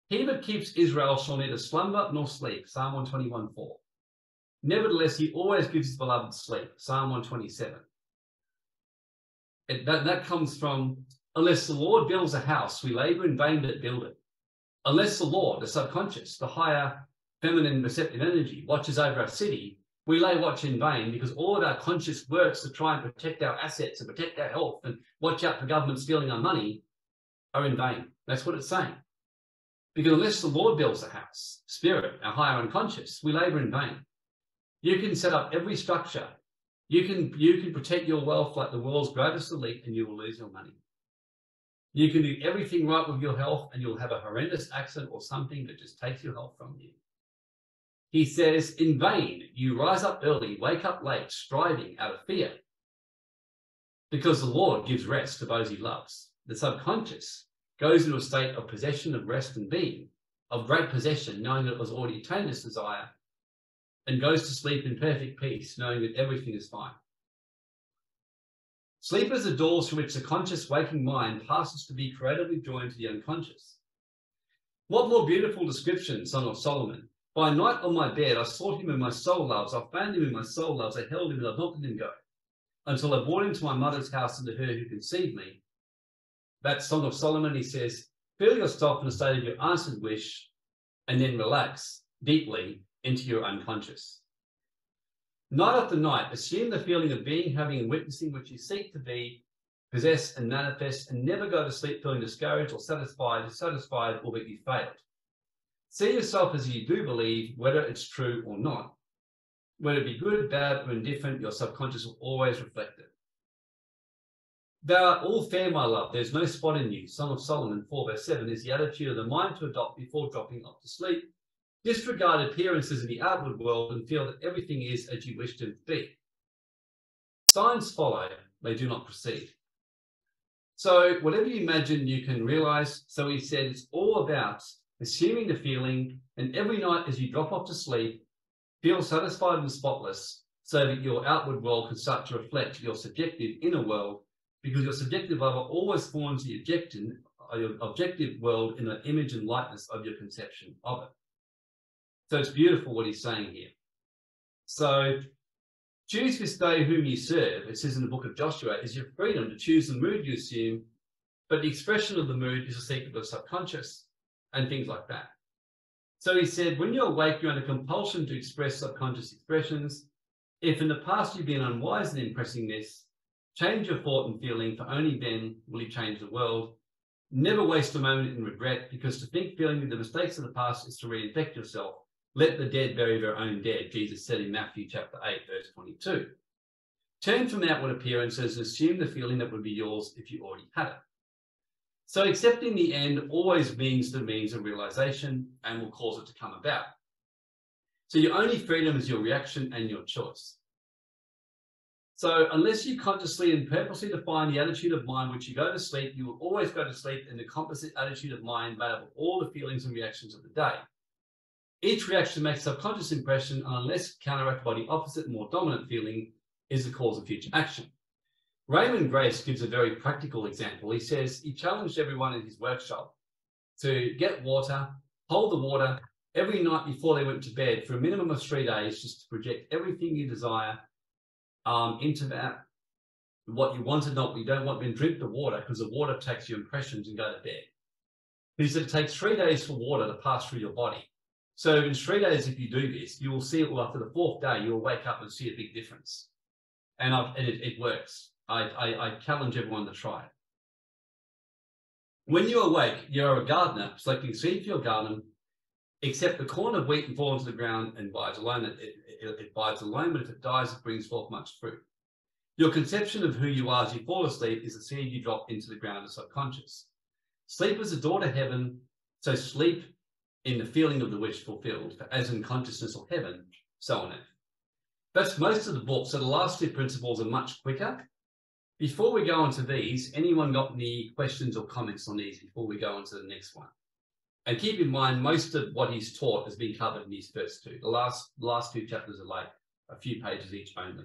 A: He that keeps Israel shall neither slumber nor sleep, Psalm 121 4. Nevertheless, he always gives his beloved sleep, Psalm 127. It, that, that comes from Unless the Lord builds a house, we labor in vain that build it. Unless the Lord, the subconscious, the higher feminine receptive energy, watches over our city, we lay watch in vain because all of our conscious works to try and protect our assets and protect our health and watch out for government stealing our money are in vain. That's what it's saying. Because unless the Lord builds a house, spirit, our higher unconscious, we labor in vain. You can set up every structure. You can you can protect your wealth like the world's greatest elite and you will lose your money. You can do everything right with your health and you'll have a horrendous accident or something that just takes your health from you. He says, in vain, you rise up early, wake up late, striving out of fear. Because the Lord gives rest to those he loves. The subconscious goes into a state of possession of rest and being, of great possession, knowing that it was already attained this desire, and goes to sleep in perfect peace, knowing that everything is fine. Sleep is the doors through which the conscious waking mind passes to be creatively joined to the unconscious. What more beautiful description, Song of Solomon, By night on my bed, I sought him in my soul loves. I found him in my soul loves. I held him and I not let him go until I brought him to my mother's house and to her who conceived me. That Song of Solomon, he says, feel yourself in a state of your answered wish and then relax deeply into your unconscious. Night after night, assume the feeling of being, having, and witnessing which you seek to be, possess, and manifest, and never go to sleep feeling discouraged or satisfied, dissatisfied, or that you failed. See yourself as you do believe, whether it's true or not. Whether it be good, bad, or indifferent, your subconscious will always reflect it. Thou art all fair, my love. There's no spot in you. Song of Solomon 4 verse 7 is the attitude of the mind to adopt before dropping off to sleep. Disregard appearances in the outward world and feel that everything is as you wish them to be. Signs follow, they do not proceed. So whatever you imagine, you can realize. So he said it's all about assuming the feeling, and every night as you drop off to sleep, feel satisfied and spotless so that your outward world can start to reflect your subjective inner world because your subjective level always forms the objective, uh, your objective world in the image and likeness of your conception of it. So it's beautiful what he's saying here. So choose this day whom you serve, it says in the book of Joshua, is your freedom to choose the mood you assume, but the expression of the mood is a secret of the subconscious and things like that. So he said, when you're awake, you're under compulsion to express subconscious expressions. If in the past you've been unwise in impressing this, change your thought and feeling, for only then will you change the world. Never waste a moment in regret, because to think feeling the mistakes of the past is to reinfect yourself. Let the dead bury their own dead, Jesus said in Matthew chapter 8, verse 22. Turn from outward appearances and assume the feeling that would be yours if you already had it. So accepting the end always means the means of realization and will cause it to come about. So your only freedom is your reaction and your choice. So unless you consciously and purposely define the attitude of mind which you go to sleep, you will always go to sleep in the composite attitude of mind made up of all the feelings and reactions of the day. Each reaction makes a subconscious impression and unless counteracted by the opposite, more dominant feeling, is the cause of future action. Raymond Grace gives a very practical example. He says he challenged everyone in his workshop to get water, hold the water every night before they went to bed for a minimum of three days, just to project everything you desire um, into that, what you want and not what you don't want, then drink the water because the water takes your impressions and go to bed. He said it takes three days for water to pass through your body. So in three days, if you do this, you will see it well, after the fourth day, you'll wake up and see a big difference. And, and it, it works. I, I, I challenge everyone to try it. When you awake, you're a gardener selecting seed for your garden, except the corn of wheat falls into the ground and bides alone. It, it, it bides alone, but if it dies, it brings forth much fruit. Your conception of who you are as you fall asleep is the seed you drop into the ground of subconscious. Sleep is a door to heaven, so sleep in the feeling of the wish fulfilled, as in consciousness or heaven, so on earth. That's most of the book. So the last two principles are much quicker before we go on to these, anyone got any questions or comments on these before we go on to the next one? And keep in mind, most of what he's taught has been covered in these first two. The last last two chapters are like a few pages each only.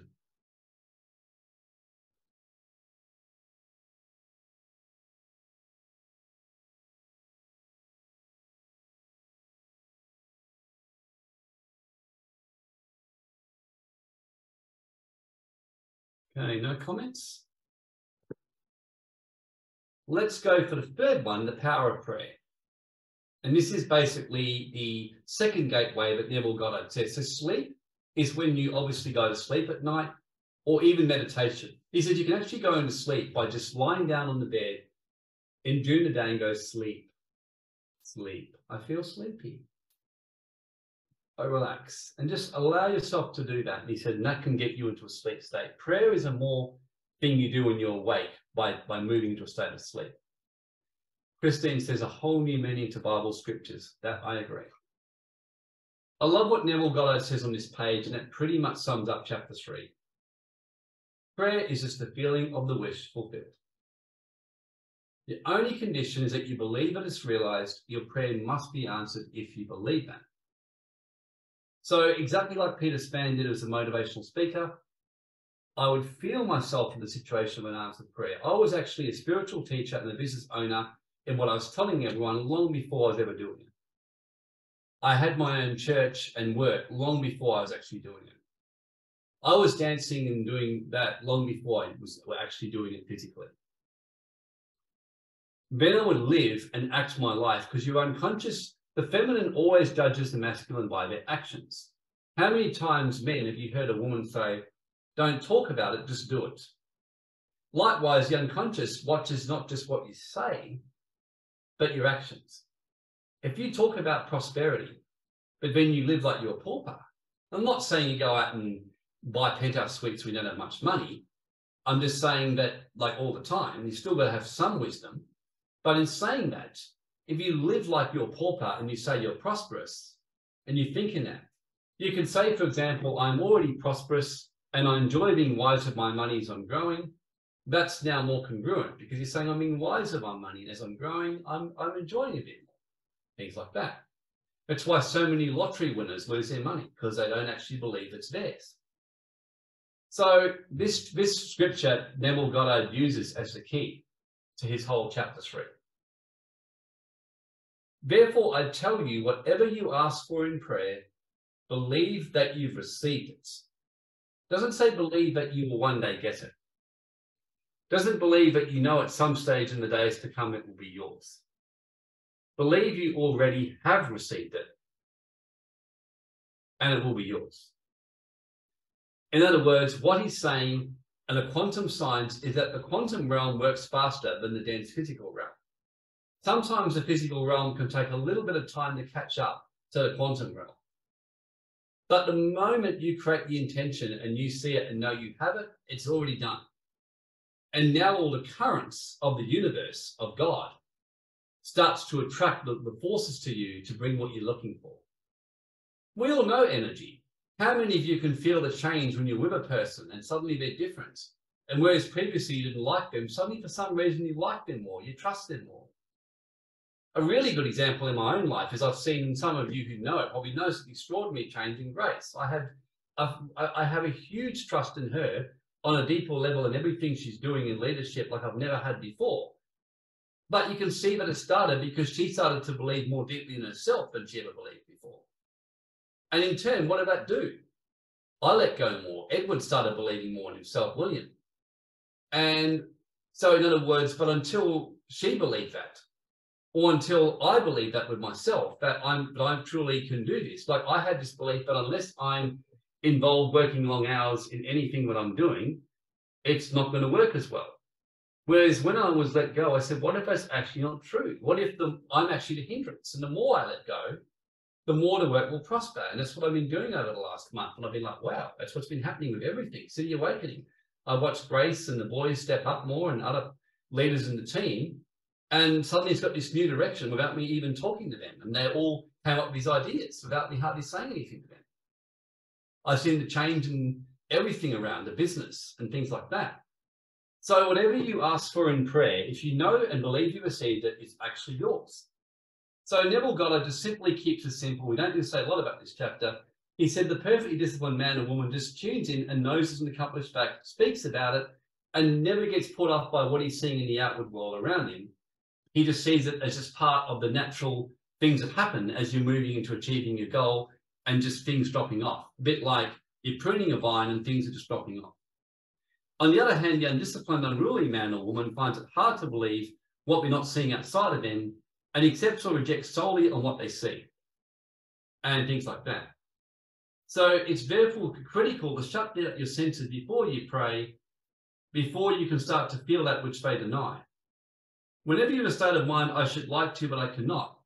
A: Okay, no comments? Let's go for the third one, the power of prayer. And this is basically the second gateway that Neville Goddard says. So sleep is when you obviously go to sleep at night or even meditation. He said you can actually go into sleep by just lying down on the bed and during the day and go sleep, sleep. I feel sleepy. I relax and just allow yourself to do that. And he said, and that can get you into a sleep state. Prayer is a more thing you do when you're awake by, by moving into a state of sleep. Christine says a whole new meaning to Bible scriptures. That I agree. I love what Neville Goddard says on this page, and it pretty much sums up chapter three. Prayer is just the feeling of the wish fulfilled. The only condition is that you believe that it's realized. Your prayer must be answered if you believe that. So, exactly like Peter Spann did as a motivational speaker, I would feel myself in the situation of an answered prayer. I was actually a spiritual teacher and a business owner in what I was telling everyone long before I was ever doing it. I had my own church and work long before I was actually doing it. I was dancing and doing that long before I was actually doing it physically. Then I would live and act my life because you're unconscious. The feminine always judges the masculine by their actions. How many times, men, have you heard a woman say, Don't talk about it, just do it? Likewise, the unconscious watches not just what you say, but your actions. If you talk about prosperity, but then you live like you're a pauper, I'm not saying you go out and buy penthouse suites when you don't have much money. I'm just saying that, like all the time, you still got to have some wisdom. But in saying that, if you live like you're pauper and you say you're prosperous and you think in that, you can say, for example, I'm already prosperous and I enjoy being wise with my money as I'm growing. That's now more congruent because you're saying I'm being wise with my money as I'm growing, I'm, I'm enjoying a bit more. Things like that. That's why so many lottery winners lose their money because they don't actually believe it's theirs. So this, this scripture Neville Goddard uses as the key to his whole chapter three. Therefore, I tell you, whatever you ask for in prayer, believe that you've received it. Doesn't say believe that you will one day get it. Doesn't believe that you know at some stage in the days to come it will be yours. Believe you already have received it and it will be yours. In other words, what he's saying in the quantum science is that the quantum realm works faster than the dense physical realm. Sometimes the physical realm can take a little bit of time to catch up to the quantum realm. But the moment you create the intention and you see it and know you have it, it's already done. And now all the currents of the universe, of God, starts to attract the, the forces to you to bring what you're looking for. We all know energy. How many of you can feel the change when you're with a person and suddenly they're different? And whereas previously you didn't like them, suddenly for some reason you like them more, you trust them more. A really good example in my own life is I've seen some of you who know it probably knows the extraordinary change in Grace. I have have a huge trust in her on a deeper level in everything she's doing in leadership like I've never had before. But you can see that it started because she started to believe more deeply in herself than she ever believed before. And in turn, what did that do? I let go more. Edward started believing more in himself, William. And so, in other words, but until she believed that, or until I believe that with myself, that I'm that I truly can do this. Like I had this belief that unless I'm involved working long hours in anything that I'm doing, it's not going to work as well. Whereas when I was let go, I said, what if that's actually not true? What if the, I'm actually the hindrance? And the more I let go, the more the work will prosper. And that's what I've been doing over the last month. And I've been like, wow, that's what's been happening with everything. City Awakening. I watched Grace and the boys step up more and other leaders in the team. And suddenly it's got this new direction without me even talking to them. And they all came up with these ideas without me hardly saying anything to them. I've seen the change in everything around the business and things like that. So whatever you ask for in prayer, if you know and believe you received it, it's actually yours. So Neville Goddard just simply keeps it simple. We don't just say a lot about this chapter. He said the perfectly disciplined man or woman just tunes in and knows it's an accomplished fact, speaks about it, and never gets put off by what he's seeing in the outward world around him. He just sees it as just part of the natural things that happen as you're moving into achieving your goal and just things dropping off. A bit like you're pruning a vine and things are just dropping off. On the other hand, the undisciplined, unruly man or woman finds it hard to believe what we're not seeing outside of them and accepts or rejects solely on what they see and things like that. So it's therefore critical to shut down your senses before you pray, before you can start to feel that which they deny. Whenever you're in a state of mind, I should like to, but I cannot,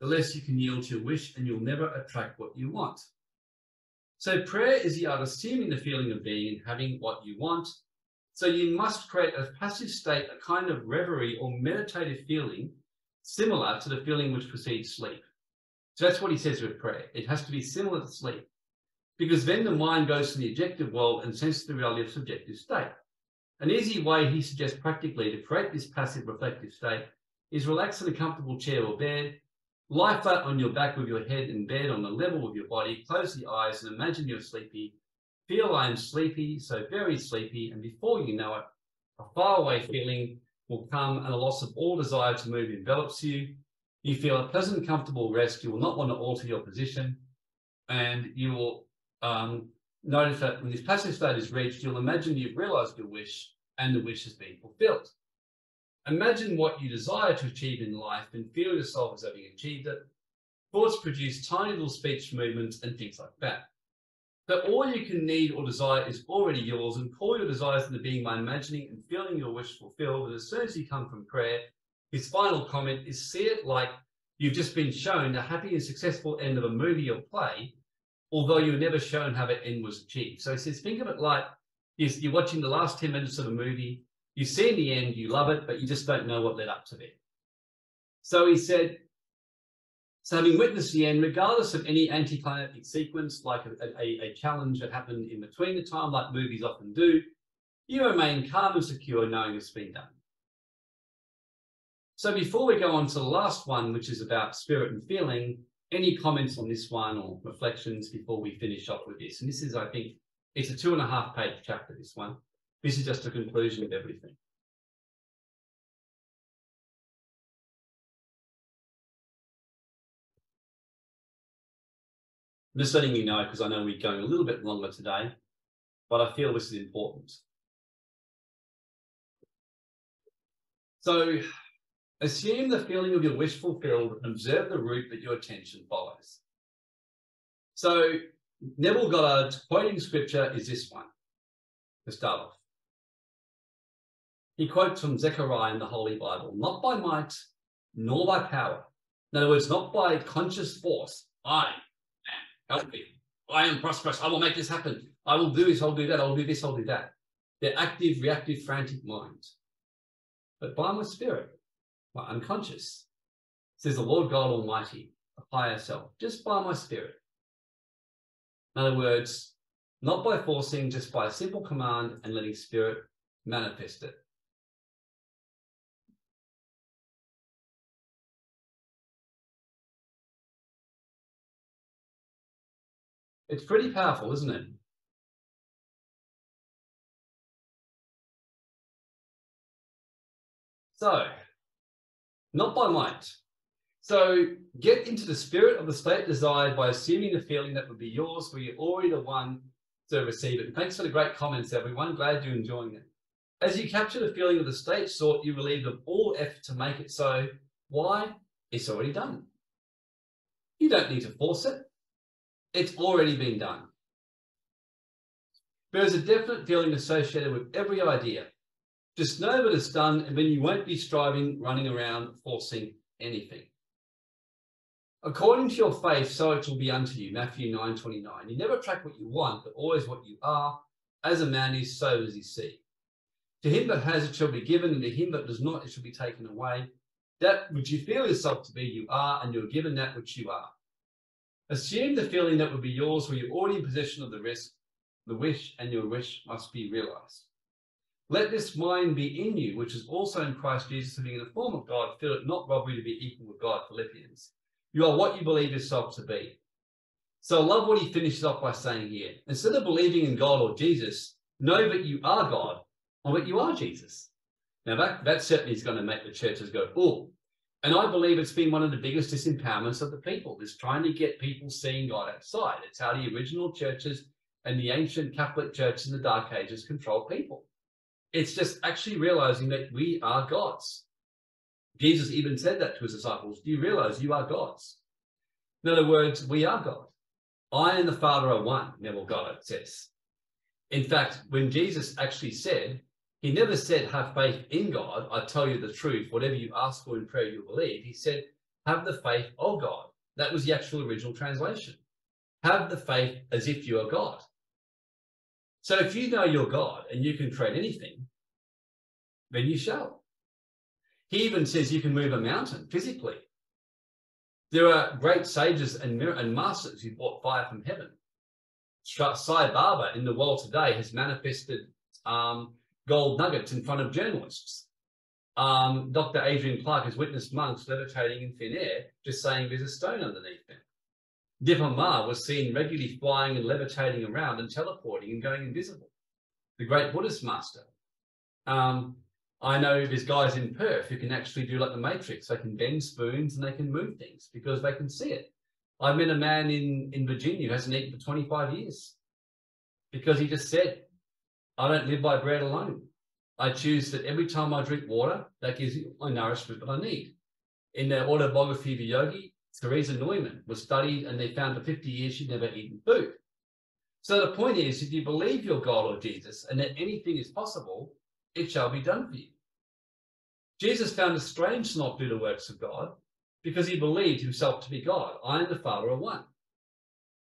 A: the less you can yield to your wish and you'll never attract what you want. So prayer is the art of assuming the feeling of being and having what you want. So you must create a passive state, a kind of reverie or meditative feeling similar to the feeling which precedes sleep. So that's what he says with prayer. It has to be similar to sleep because then the mind goes to the objective world and senses the reality of subjective state. An easy way he suggests practically to create this passive reflective state is relax in a comfortable chair or bed, lie flat on your back with your head in bed on the level of your body, close the eyes and imagine you're sleepy. Feel I am sleepy, so very sleepy, and before you know it, a faraway feeling will come and a loss of all desire to move envelops you. You feel a pleasant, comfortable rest. You will not want to alter your position. And you will um, notice that when this passive state is reached, you'll imagine you've realized your wish and the wish has been fulfilled. Imagine what you desire to achieve in life and feel yourself as having achieved it. Thoughts produce tiny little speech movements and things like that. But all you can need or desire is already yours and call your desires into being by imagining and feeling your wish fulfilled. And as soon as you come from prayer, his final comment is see it like you've just been shown the happy and successful end of a movie or play, although you were never shown how the end was achieved. So he says, think of it like you're watching the last 10 minutes of a movie, you see in the end, you love it, but you just don't know what led up to it. So he said, so having witnessed the end, regardless of any anticlimactic sequence, like a, a, a, challenge that happened in between the time, like movies often do, you remain calm and secure knowing it's been done. So before we go on to the last one, which is about spirit and feeling, any comments on this one or reflections before we finish off with this? And this is, I think, it's a two and a half page chapter, this one. This is just a conclusion of everything. I'm just letting you know because I know we're going a little bit longer today, but I feel this is important. So assume the feeling of your wish fulfilled and observe the route that your attention follows. So Neville Goddard's quoting scripture is this one to start off. He quotes from Zechariah in the Holy Bible, not by might, nor by power. In other words, not by conscious force. I help me. I am prosperous. I will make this happen. I will do this. I'll do that. I'll do this. I'll do that. They're active, reactive, frantic minds. But by my spirit, my unconscious, says the Lord God Almighty, the higher self, just by my spirit. In other words, not by forcing, just by a simple command and letting spirit manifest it. It's pretty powerful, isn't it? So, not by might. So get into the spirit of the state desired by assuming the feeling that would be yours, where you're already the one to receive it. Thanks for the great comments, everyone. Glad you're enjoying it. As you capture the feeling of the state sought, you relieve of all effort to make it so. Why? It's already done. You don't need to force it. It's already been done. There is a definite feeling associated with every idea. Just know that it's done, and then you won't be striving, running around, forcing anything. According to your faith, so it will be unto you. Matthew 9 29. You never track what you want, but always what you are. As a man is, so does he see. To him that has, it shall be given, and to him that does not, it shall be taken away. That which you feel yourself to be, you are, and you are given that which you are. Assume the feeling that would be yours where you're already in possession of the risk, the wish, and your wish must be realized. Let this mind be in you, which is also in Christ Jesus, being in the form of God, feel it not robbery to be equal with God, Philippians. You are what you believe yourself to be. So I love what he finishes off by saying here. Instead of believing in God or Jesus, know that you are God or that you are Jesus. Now that, that certainly is going to make the churches go, oh, and I believe it's been one of the biggest disempowerments of the people, is trying to get people seeing God outside. It's how the original churches and the ancient Catholic churches in the Dark Ages control people. It's just actually realizing that we are gods. Jesus even said that to his disciples. Do you realize you are gods? In other words, we are God. I and the Father are one, Neville Goddard says. In fact, when Jesus actually said, he never said, have faith in God. I tell you the truth. Whatever you ask for in prayer, you'll believe. He said, have the faith of God. That was the actual original translation. Have the faith as if you are God. So if you know you're God and you can create anything, then you shall. He even says you can move a mountain physically. There are great sages and, and masters who brought fire from heaven. Sai Baba in the world today has manifested um, gold nuggets in front of journalists. Um, Dr. Adrian Clark has witnessed monks levitating in thin air, just saying there's a stone underneath them. Dipa Ma was seen regularly flying and levitating around and teleporting and going invisible. The great Buddhist master. Um, I know there's guys in Perth who can actually do like the Matrix. They can bend spoons and they can move things because they can see it. I met a man in, in Virginia who hasn't eaten for 25 years because he just said, I don't live by bread alone. I choose that every time I drink water, that gives me my nourishment that I need. In the autobiography of a yogi, Theresa Neumann was studied and they found for 50 years she'd never eaten food. So the point is, if you believe you're God or Jesus and that anything is possible, it shall be done for you. Jesus found it strange to not do the works of God because he believed himself to be God. I and the Father are one.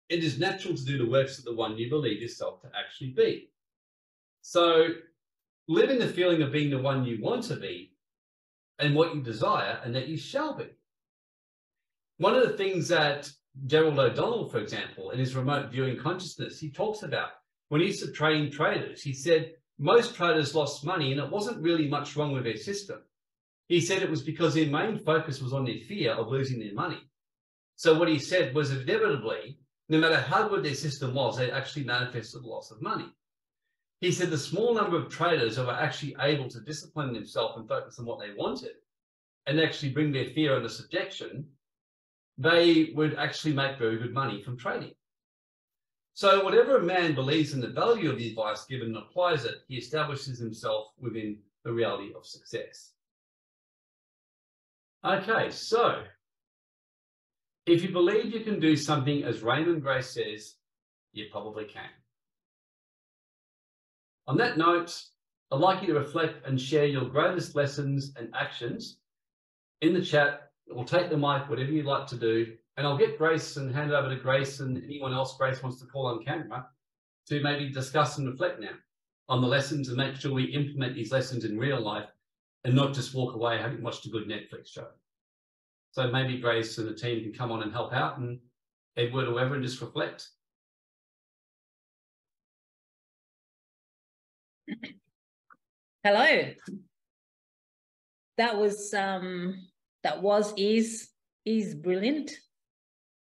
A: It is natural to do the works of the one you believe yourself to actually be. So live in the feeling of being the one you want to be and what you desire and that you shall be. One of the things that Gerald O'Donnell, for example, in his remote viewing consciousness, he talks about when he used to train traders, he said most traders lost money and it wasn't really much wrong with their system. He said it was because their main focus was on their fear of losing their money. So what he said was inevitably, no matter how good their system was, they actually manifested loss of money. He said the small number of traders who were actually able to discipline themselves and focus on what they wanted and actually bring their fear under subjection, they would actually make very good money from trading. So whatever a man believes in the value of the advice given and applies it, he establishes himself within the reality of success. Okay, so if you believe you can do something as Raymond Grace says, you probably can. On that note, I'd like you to reflect and share your greatest lessons and actions in the chat. We'll take the mic, whatever you'd like to do, and I'll get Grace and hand it over to Grace and anyone else Grace wants to call on camera to maybe discuss and reflect now on the lessons and make sure we implement these lessons in real life and not just walk away having watched a good Netflix show. So maybe Grace and the team can come on and help out and Edward or whoever and just reflect.
C: Hello. That was um that was is is brilliant.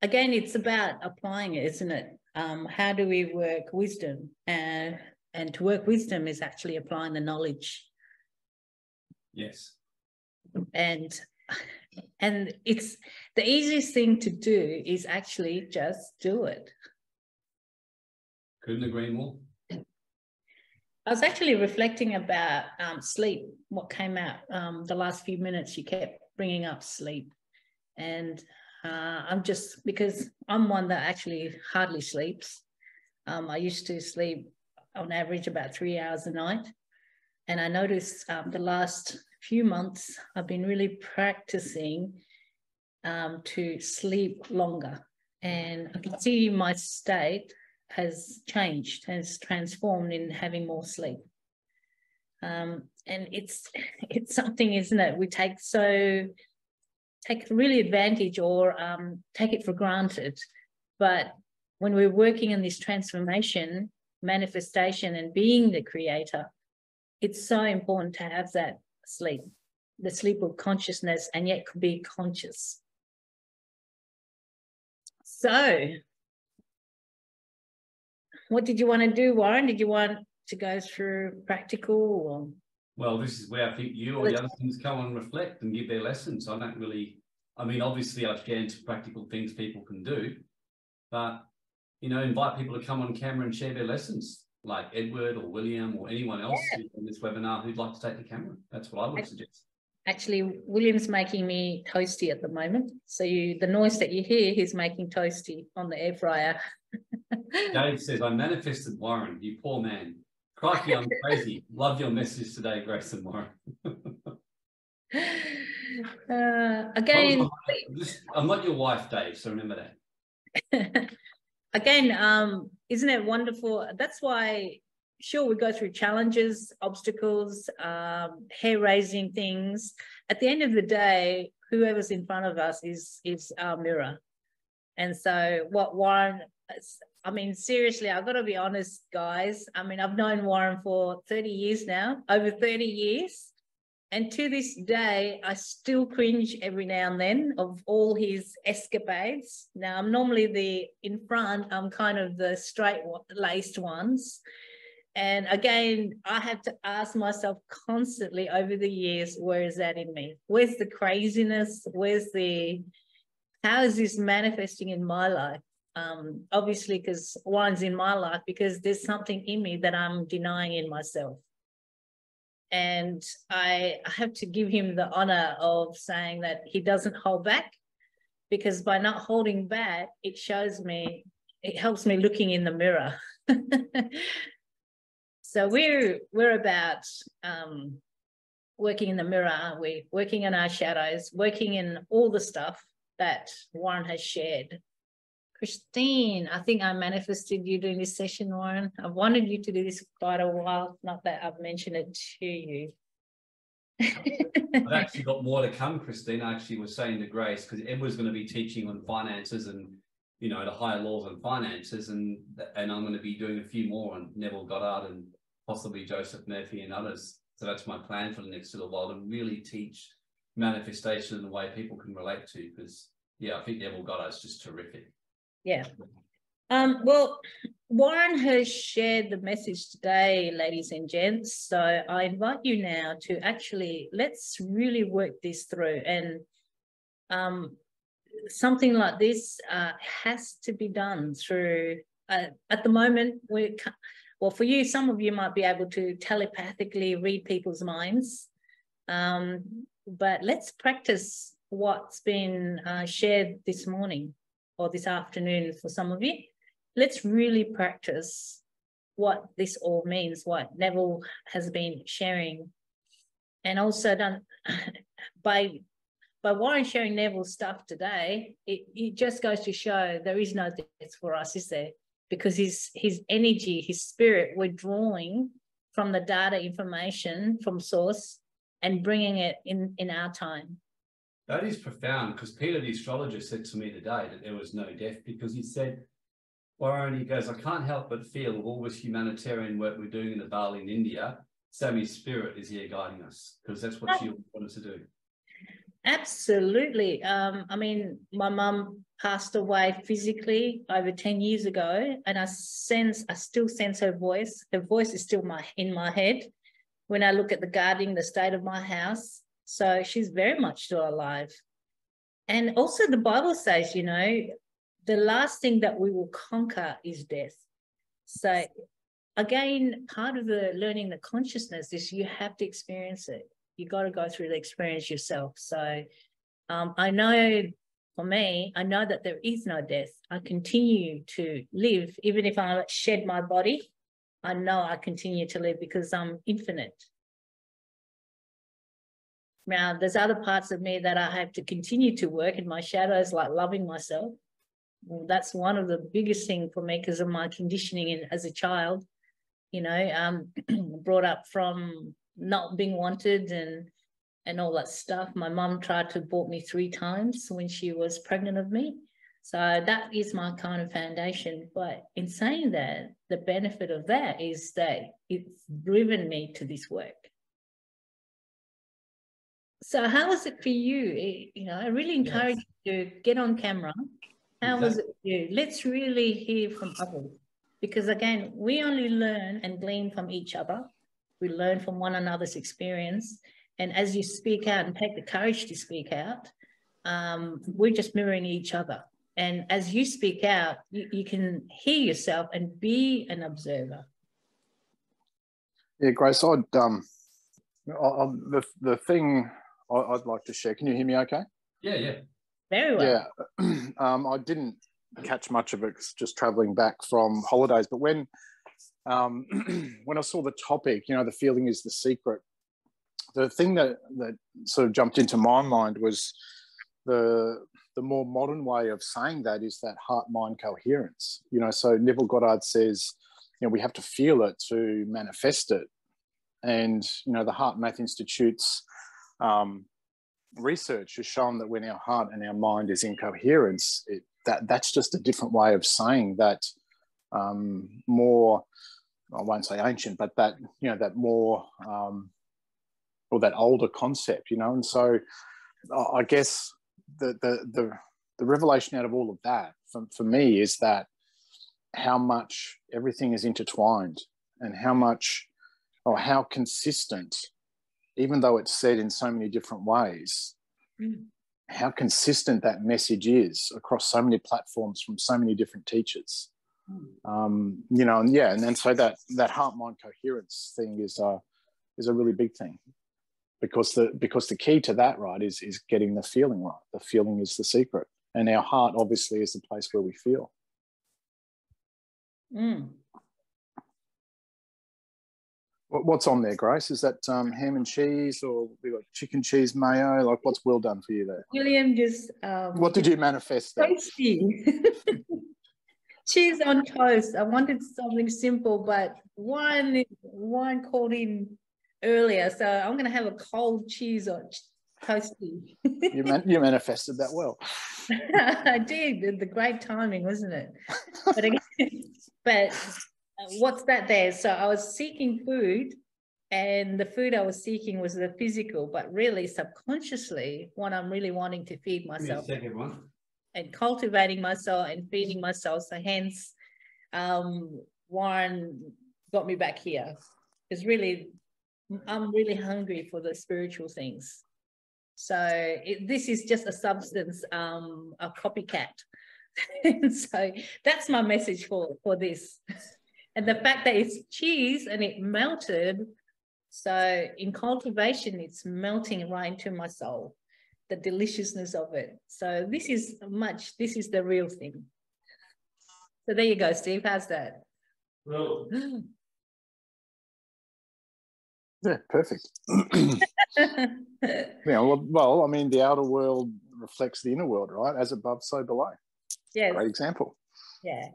C: Again, it's about applying it, isn't it? Um, how do we work wisdom? And and to work wisdom is actually applying the knowledge
A: Yes.
C: and and it's the easiest thing to do is actually just do it
A: Couldn't agree more.
C: i was actually reflecting about um, sleep what came out um, the last few minutes you kept bringing up sleep and uh, i'm just because i'm one that actually hardly sleeps um, i used to sleep on average about three hours a night and I noticed um, the last few months, I've been really practicing um, to sleep longer. And I can see my state has changed, has transformed in having more sleep. Um, and it's (laughs) it's something, isn't it? We take so take really advantage or um, take it for granted. But when we're working in this transformation, manifestation, and being the creator, it's so important to have that sleep, the sleep of consciousness, and yet could be conscious. So, what did you want to do, Warren? Did you want to go through practical or?
A: Well, this is where I think you or the other things come and reflect and give their lessons. I don't really, I mean, obviously I've scanned practical things people can do, but, you know, invite people to come on camera and share their lessons like Edward or William or anyone else yeah. in this webinar who'd like to take the camera. That's what I would suggest.
C: Actually, William's making me toasty at the moment. So you, the noise that you hear, he's making toasty on the air fryer. (laughs)
A: Dave says, I manifested Warren, you poor man. Crikey, I'm crazy. Love your message today, Grace and Warren.
C: uh, again,
A: I'm not your wife, Dave, so remember that. (laughs)
C: again, um, isn't it wonderful? That's why, sure, we go through challenges, obstacles, um, hair raising things. At the end of the day, whoever's in front of us is is our mirror. And so, what Warren, I mean, seriously, I've got to be honest, guys. I mean, I've known Warren for 30 years now, over 30 years. And to this day, I still cringe every now and then of all his escapades. Now, I'm normally the in front, I'm kind of the straight laced ones. and again, I have to ask myself constantly over the years, where is that in me? Where's the craziness? Where's the, how is this manifesting in my life? Um, obviously, because one's in my life, because there's something in me that I'm denying in myself. And I, I have to give him the honor of saying that he doesn't hold back, because by not holding back, it shows me, it helps me looking in the mirror. (laughs) So we're we're about um, working in the mirror, aren't we? Working in our shadows, working in all the stuff that Warren has shared. Christine, I think I manifested you doing this session, Warren. I've wanted you to do this for quite a while, not that I've mentioned it to you.
A: I've (laughs) actually got more to come, Christine. I actually was saying to Grace, because Edward's going to be teaching on finances and you know the higher laws on finances, and and I'm going to be doing a few more on Neville Goddard and possibly Joseph Murphy and others. So that's my plan for the next little while to really teach manifestation in the way people can relate to. Because yeah, I think Neville Goddard is just terrific.
C: Yeah. Um, well, Warren has shared the message today, ladies and gents. So I invite you now to actually let's really work this through. And um, something like this uh, has to be done through. Uh, at the moment, we're well, for you, some of you might be able to telepathically read people's minds. Um, but let's practice what's been uh, shared this morning or this afternoon for some of you. Let's really practice what this all means, what Neville has been sharing. And also done (laughs) by by Warren sharing Neville's stuff today, it, it just goes to show there is no death for us, is there? because his his energy, his spirit, we're drawing from the data information from source and bringing it in in our time.
A: That is profound because Peter the astrologer said to me today that there was no death because he said, Warren, he goes, I can't help but feel with all this humanitarian work we're doing in the Bali in India, Sammy's spirit is here guiding us because that's what she wanted to do.
C: Absolutely. Um, I mean, my mum passed away physically over 10 years ago, and I sense, I still sense her voice. Her voice is still my in my head when I look at the gardening, the state of my house. So she's very much still alive. And also the Bible says, you know, the last thing that we will conquer is death. So again, part of the learning the consciousness is you have to experience it you got to go through the experience yourself. So um, I know for me, I know that there is no death. I continue to live, even if I shed my body. I know I continue to live because I'm infinite. Now, there's other parts of me that I have to continue to work in my shadows, like loving myself. Well, that's one of the biggest thing for me because of my conditioning in, as a child. You know, um, (clears throat) brought up from not being wanted and and all that stuff. My mom tried to abort me three times when she was pregnant of me. So that is my kind of foundation. But in saying that, the benefit of that is that it's driven me to this work. So how was it for you? You know, I really encourage yes. you to get on camera. How exactly. was it for you? Let's really hear from others. Because again, we only learn and glean from each other we learn from one another's experience. And as you speak out and take the courage to speak out, um, we're just mirroring each other. And as you speak out, you, you can hear yourself and be an observer.
D: Yeah, Grace, I'd, um, I, I, the, the thing I, would like to share, can you hear me okay?
A: Yeah, yeah.
C: Very well.
D: Yeah, (clears throat) um, I didn't catch much of it just traveling back from holidays, but when um, (clears throat) when I saw the topic, you know, the feeling is the secret. The thing that that sort of jumped into my mind was the the more modern way of saying that is that heart mind coherence. You know, so Neville Goddard says, you know, we have to feel it to manifest it, and you know, the HeartMath Institute's um, research has shown that when our heart and our mind is in coherence, it, that that's just a different way of saying that um, more I won't say ancient, but that you know that more um, or that older concept, you know. And so I guess the the the, the revelation out of all of that for, for me is that how much everything is intertwined and how much or how consistent, even though it's said in so many different ways, mm. how consistent that message is across so many platforms from so many different teachers. Mm. Um, you know, and yeah, and then so that that heart mind coherence thing is a is a really big thing because the because the key to that right is is getting the feeling right. The feeling is the secret, and our heart obviously is the place where we feel.
C: Mm.
D: What's on there, Grace? Is that um, ham and cheese, or we got chicken cheese mayo? Like, what's well done for you there?
C: William just. Um,
D: what did you manifest? There? (laughs)
C: cheese on toast. I wanted something simple, but one one called in earlier, so I'm going to have a cold cheese on toasty. (laughs)
D: you man, you manifested that well. (laughs)
C: I did. The great timing, wasn't it? But again, but what's that there? So I was seeking food and the food I was seeking was the physical, but really subconsciously, what I'm really wanting to feed myself and cultivating myself and feeding myself. So hence, um, Warren got me back here. It's really, I'm really hungry for the spiritual things. So it, this is just a substance, um, a copycat. (laughs) so that's my message for for this. And the fact that it's cheese and it melted, so in cultivation, it's melting right into my soul, the deliciousness of it. So this is much, this is the real thing. So there you go, Steve. How's that?
A: Well, (gasps)
D: yeah, perfect. (laughs) yeah, well, well, I mean, the outer world reflects the inner world, right? As above, so below.
C: Yeah.
D: Great example.
C: Yeah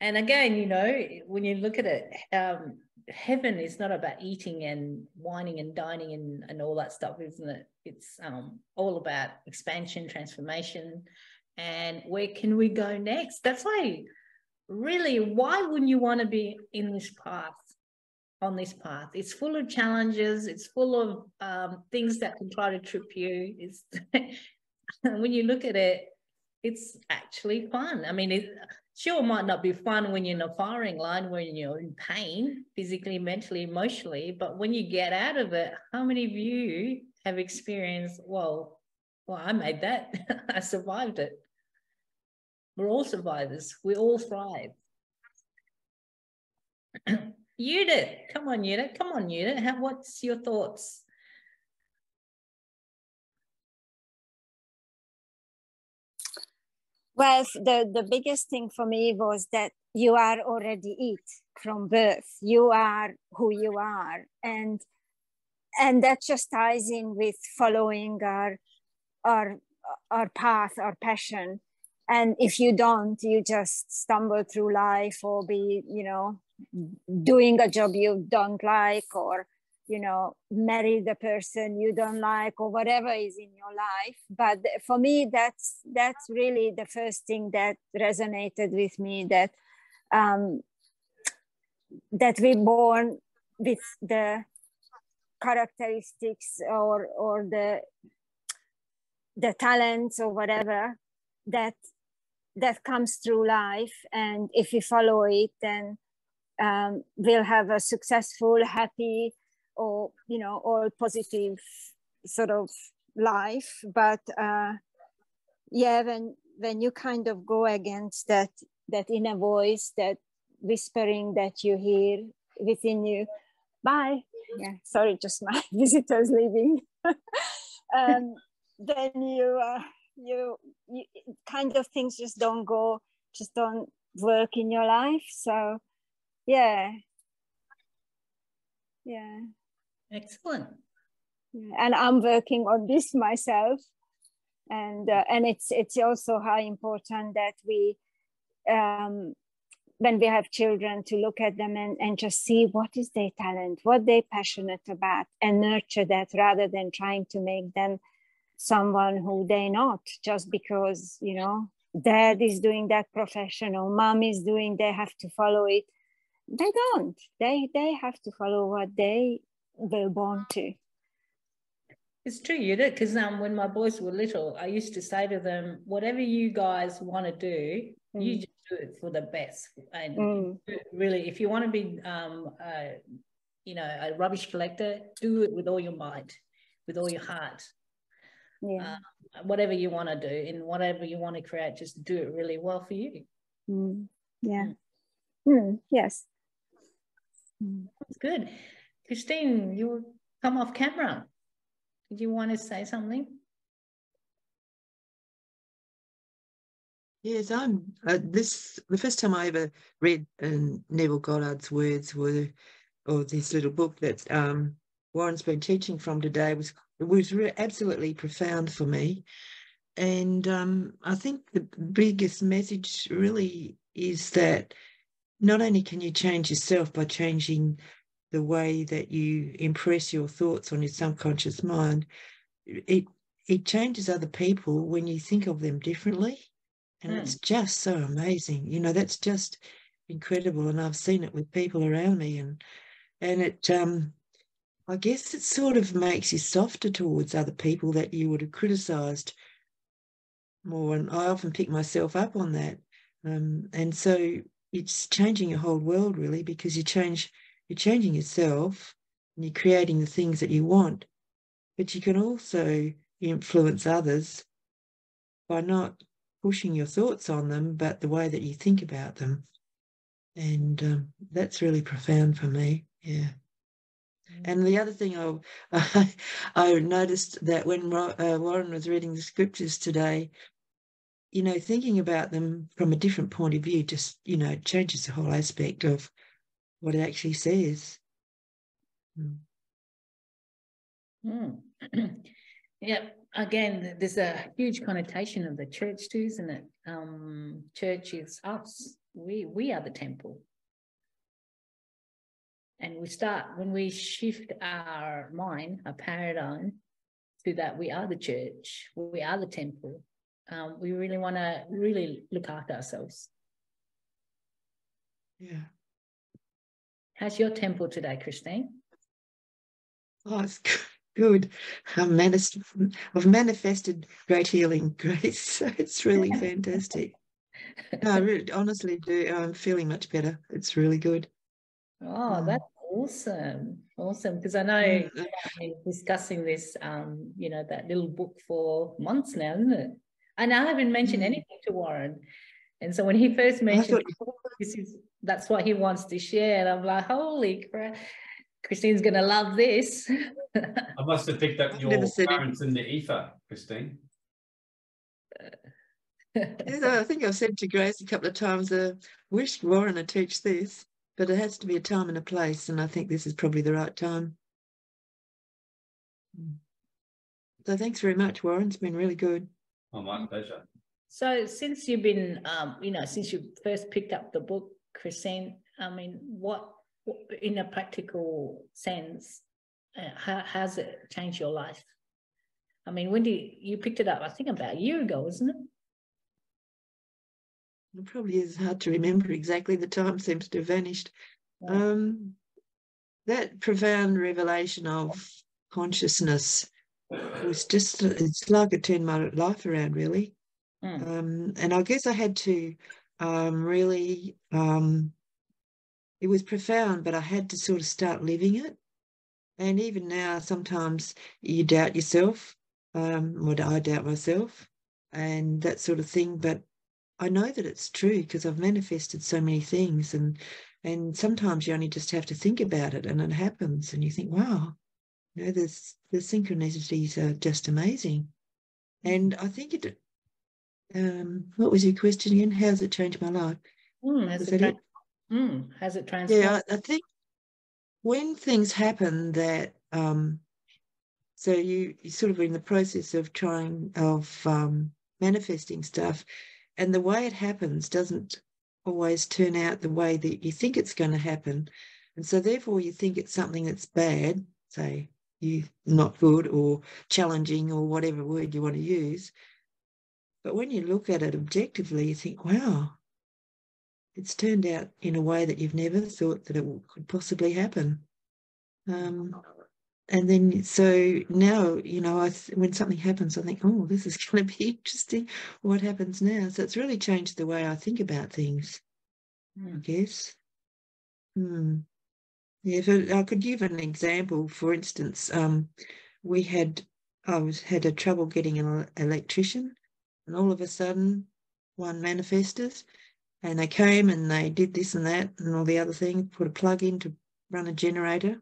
C: and again, you know, when you look at it, um, heaven is not about eating and wining and dining and, and all that stuff, isn't it? It's um, all about expansion, transformation, and where can we go next? That's why, really, why wouldn't you want to be in this path? On this path, it's full of challenges. It's full of um, things that can try to trip you. It's (laughs) when you look at it, it's actually fun. I mean, it, sure might not be fun when you're in a firing line when you're in pain physically mentally emotionally but when you get out of it how many of you have experienced well well i made that. (laughs) I survived it. We're all survivors. We all thrive. (clears throat) Judith, come on, Judith, come on, Judith. How, what's your thoughts?
E: Well, the, the biggest thing for me was that you are already it from birth. You are who you are. And and that just ties in with following our our our path, our passion. And if you don't, you just stumble through life or be, you know, doing a job you don't like or you know marry the person you don't like or whatever is in your life. But for me that's that's really the first thing that resonated with me that um, that we born with the characteristics or or the the talents or whatever that that comes through life. And if we follow it then um, we'll have a successful happy or you know all positive sort of life but uh, yeah when when you kind of go against that that inner voice that whispering that you hear within you bye. Yeah sorry just my (laughs) visitors leaving. (laughs) Um, then you, uh, you you kind of things just don't go just don't work in your life. So yeah. Yeah
C: Excellent.
E: And I'm working on this myself, and uh, and it's it's also how important that we, um, when we have children, to look at them and, and just see what is their talent, what they're passionate about, and nurture that rather than trying to make them someone who they're not just because you know dad is doing that profession or mom is doing they have to follow it. They don't. They they have to follow what they were born to.
C: It's true, you did, because um, when my boys were little, I used to say to them, whatever you guys want to do,
E: Mm.
C: You just do it for the best. And
E: Mm.
C: really, if you want to be, um, uh, you know, a rubbish collector, do it with all your might, with all your heart.
E: Yeah.
C: Whatever you want to do and whatever you want to create, just do it really well for you.
E: Mm. Yeah. Mm. Yes. Mm.
C: That's good. Christine, you come off camera. Did you want to say something?
F: Yes, I'm. Uh, this the first time I ever read um, Neville Goddard's words were, or this little book that um, Warren's been teaching from today was was absolutely profound for me, and um, I think the biggest message really is that not only can you change yourself by changing the way that you impress your thoughts on your subconscious mind, it it changes other people when you think of them differently. And
C: Mm.
F: it's just so amazing. You know, that's just incredible. And I've seen it with people around me and and it um I guess it sort of makes you softer towards other people that you would have criticized more. And I often pick myself up on that. Um, and so it's changing your whole world really because you change you're changing yourself and you're creating the things that you want. But you can also influence others by not pushing your thoughts on them, but the way that you think about them. And um, that's really profound for me. Yeah. And the other thing I, (laughs) I, I noticed that when uh, Warren was reading the scriptures today, you know, thinking about them from a different point of view just, you know, changes the whole aspect of what it actually says. Mm.
C: Mm. yeah, again, there's a huge connotation of the church too, isn't it? Um, church is us. We we are the temple. And we start when we shift our mind, our paradigm to that we are the church, we are the temple. Um, we really want to really look after ourselves.
F: Yeah.
C: How's your temple today, Christine?
F: Oh, it's good. I've manifest, I've manifested great healing, (laughs) Grace. So it's really (laughs) fantastic. No, I really, honestly do. I'm feeling much better. It's really good.
C: Oh,
F: Mm.
C: that's awesome. Awesome. Because I know
F: Mm,
C: you've been discussing this, um, you know, that little book for months now, isn't it? And I haven't mentioned
F: Mm.
C: anything to Warren. And so when he first mentioned
F: thought,
C: this is that's what he wants to share, and I'm like, holy crap, Christine's gonna love this. (laughs)
A: I must have picked up
F: I've
A: your
F: never said it.
A: in the ether, Christine.
F: yes, I think I've said to Grace a couple of times, uh, wish Warren would teach this, but it has to be a time and a place, and I think this is probably the right time. Mm. So thanks very much, Warren. It's been really good.
A: Oh, my pleasure.
C: So since you've been, um, you know, since you first picked up the book, Christine, I mean, what, in a practical sense, uh, how has it changed your life? I mean, when did you picked it up? I think about a year ago, isn't it?
F: It probably is hard to remember exactly. The time seems to have vanished.
C: Yeah.
F: Um, that profound revelation of consciousness was just, it's like it turned my life around, really.
C: Mm.
F: Um, and I guess I had to um, really, um, it was profound, but I had to sort of start living it. And even now, sometimes you doubt yourself, um, or I doubt myself, and that sort of thing. But I know that it's true because I've manifested so many things, and and sometimes you only just have to think about it, and it happens, and you think, wow, you know, there's the synchronicities are just amazing. And I think it. Um, what was your question again? How's it changed my life?
C: Mm, has, it
F: it?
C: mm, has it transformed?
F: Yeah, I, I think when things happen that um, so you you sort of in the process of trying of um, manifesting stuff, and the way it happens doesn't always turn out the way that you think it's going to happen, and so therefore you think it's something that's bad, say you not good or challenging or whatever word you want to use. But when you look at it objectively, you think, wow, it's turned out in a way that you've never thought that it could possibly happen. Um, and then so now you know I when something happens I think oh this is (laughs) going to be interesting what happens now so it's really changed the way I think about things mm. I guess hmm. yeah if I could give an example for instance um, we had I was had a trouble getting an electrician and all of a sudden one manifested and they came and they did this and that and all the other thing put a plug in to run a generator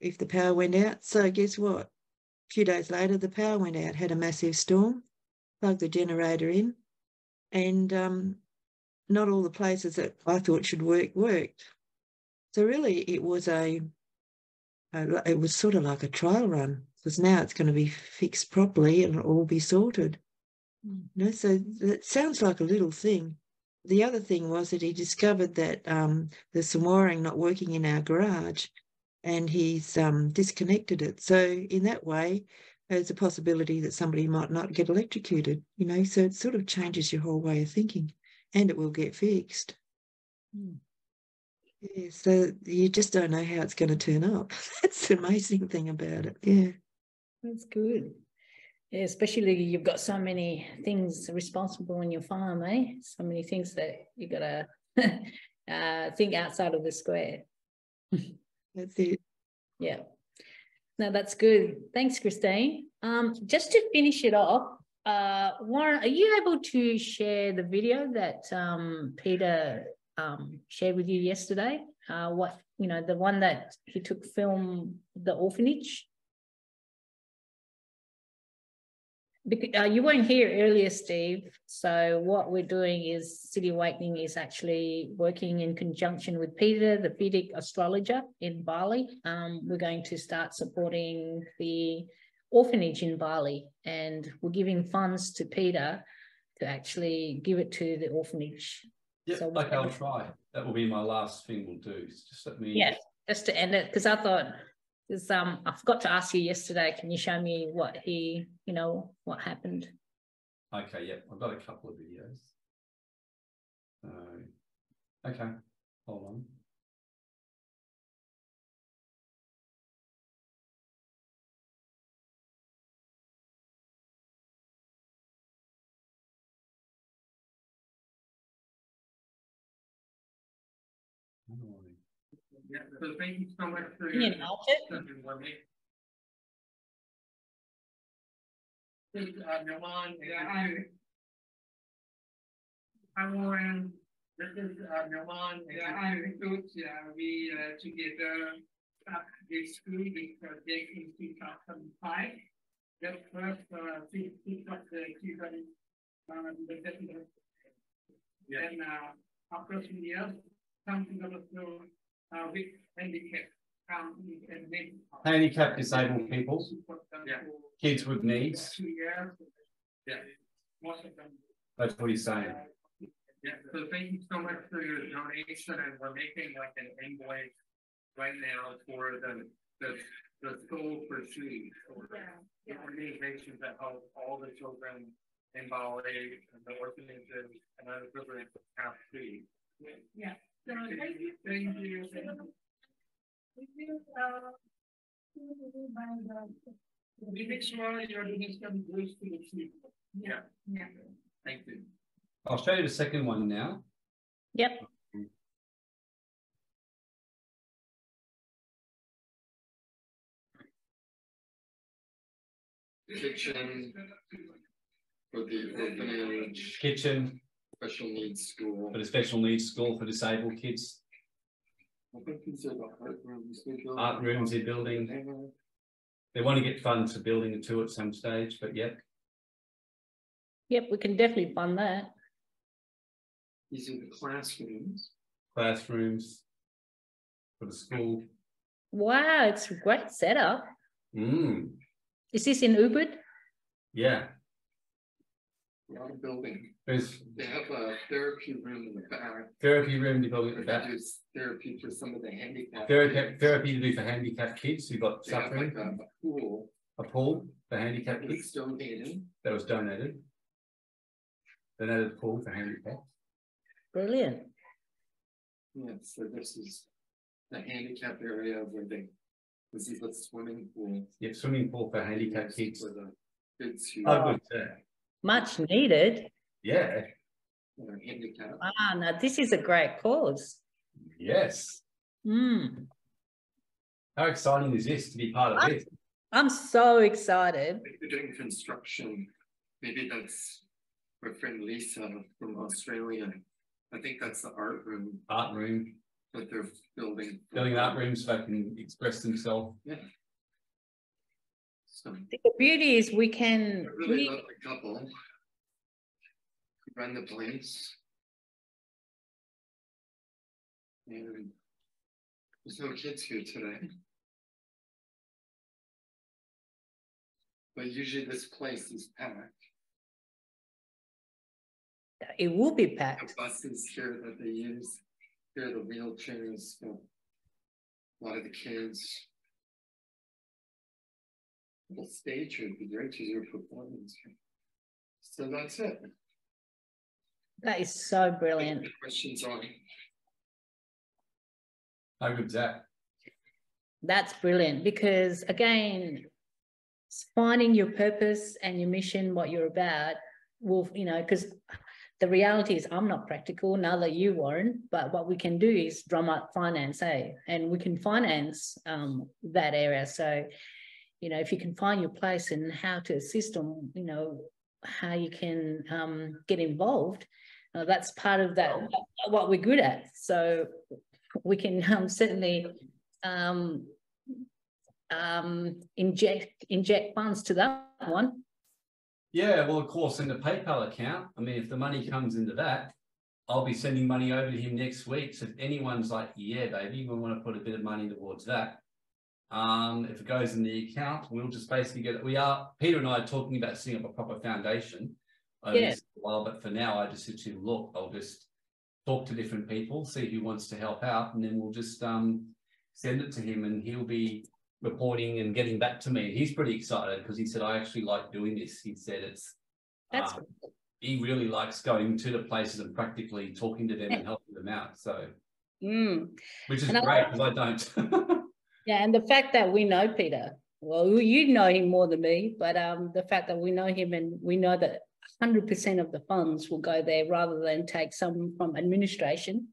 F: if the power went out. So guess what? A few days later, the power went out, had a massive storm, plugged the generator in, and um, not all the places that I thought should work worked. So really, it was a, a it was sort of like a trial run because now it's going to be fixed properly and it'll all be sorted. You know, so that sounds like a little thing. The other thing was that he discovered that um, there's some wiring not working in our garage, and he's um, disconnected it. So in that way, there's a possibility that somebody might not get electrocuted, you know, so it sort of changes your whole way of thinking and it will get fixed. Mm. Yeah, so you just don't know how it's going to turn up. (laughs) That's the amazing thing about it. Yeah.
C: That's good. Especially you've got so many things responsible on your farm, eh? So many things that you got to (laughs) uh, think outside of the square.
F: That's it.
C: Yeah. No, that's good. Thanks, Christine. Um, just to finish it off, uh, Warren, are you able to share the video that um, Peter um, shared with you yesterday? Uh, what you know, the one that he took film the orphanage. Uh, you weren't here earlier, Steve. So what we're doing is City Awakening is actually working in conjunction with Peter, the Vedic astrologer in Bali. Um, we're going to start supporting the orphanage in Bali, and we're giving funds to Peter to actually give it to the orphanage.
A: Yeah, so okay, I'll try. That will be my last thing we'll do. Just let me.
C: Yeah, just to end it, because I thought because um, I forgot to ask you yesterday. Can you show me what he, you know, what happened?
A: Okay, yep, I've got a couple of videos. Okay, hold on.
G: Yeah, so thank you so much for
C: Can
G: your.
C: you announce it?
G: This is, uh, Milan. Yeah, hi. Hi, Warren. This is, uh, Milan. Yeah, hi, Rituj. Yeah, we, uh, together, uh, this school because they in two thousand five. The first, uh, two, two, the two thousand, uh, the second. Yeah. And, uh, after some years, something of a uh, with handicap.
A: Handicapped disabled people,
G: Yeah.
A: kids with needs.
G: Yeah. Most of them.
A: That's what he's saying.
G: Yeah, so thank you so much for your donation and we're making like an invoice right now for the, the, the school for shoes. Or the organizations that help all the children in Bali and the orphanages and other children have food.
H: Yeah. So thank you. Thank you. If you by the
G: we make sure your donation goes to the people. Yeah. Yeah. Thank you.
A: I'll show you the second one now.
C: Yep.
I: Kitchen for the orphanage.
A: Kitchen
I: special needs school.
A: For the special needs school for disabled kids.
I: I think these are the art rooms.
A: Art rooms they're building. They want to get funds for building a two at some stage, but yep.
C: Yep, we can definitely fund that.
I: These are the classrooms.
A: Classrooms for the school.
C: Wow, it's a great setup.
A: Mm.
C: Is this in Ubud?
A: Yeah.
I: A lot of building.
A: There's
I: They have a therapy room in the back.
A: therapy room development at the back.
I: There's therapy for some of the handicapped.
A: Therapy, therapy to do for handicapped kids who've got
I: They have like
A: suffering.
I: a a pool.
A: A pool for handicapped
I: that
A: kids
I: was donated.
A: that was donated. Donated pool for handicapped.
C: Brilliant.
I: Yeah, so this is the handicap area where they This is a swimming pool
A: Yeah, swimming pool for handicapped kids.
I: for the kids who
A: Oh,
I: are
A: good. Yeah.
C: Much needed.
A: Yeah.
C: Ah, now this is a great cause.
A: yes.
C: Mm,
A: How exciting is this to be part of this?
C: I'm so excited.
I: If you're doing construction, maybe that's my friend Lisa from Australia. I think that's the art room
A: Art room,
I: that they're building.
A: building art rooms so they can express themselves.
I: So
C: The beauty is we can,
I: really
C: we,
I: lovely couple. Run the place. And there's no kids here today. But usually this place is packed.
C: it will be packed.
I: The buses here that they use, here are the wheelchairs a lot of the kids. The stage would be great to do a performance. So that's it.
C: That is so brilliant.
I: Any Questions on?
A: How good's that?
C: That's brilliant because again, finding your purpose and your mission, what you're about, will you know, because the reality is I'm not practical, neither you weren't, but what we can do is drum up finance, eh? And we can finance um, that area. So, you know, if you can find your place and how to assist them, you know, how you can um, get involved, uh, that's part of that, what we're good at. So we can um, certainly um, um, inject inject funds to that one.
A: Yeah, well, of course, in the PayPal account, I mean, if the money comes into that, I'll be sending money over to him next week. So if anyone's like, yeah, baby, we want to put a bit of money towards that. Um, if it goes in the account, we'll just basically get it. We are, Peter and I are talking about setting up a proper foundation over
C: Yeah.
A: this while, but for now, I just said to him, look, I'll just talk to different people, see who wants to help out, and then we'll just um send it to him and he'll be reporting and getting back to me. He's pretty excited because he said, I actually like doing this. He said it's
C: That's
A: um, he really likes going to the places and practically talking to them and (laughs) helping them out. So,
C: mm.
A: which is
C: And
A: great because I don't. (laughs)
C: yeah, and the fact that we know Peter, well, you know him more than me, but um, the fact that we know him and we know that hundred percent of the funds will go there rather than take some from administration.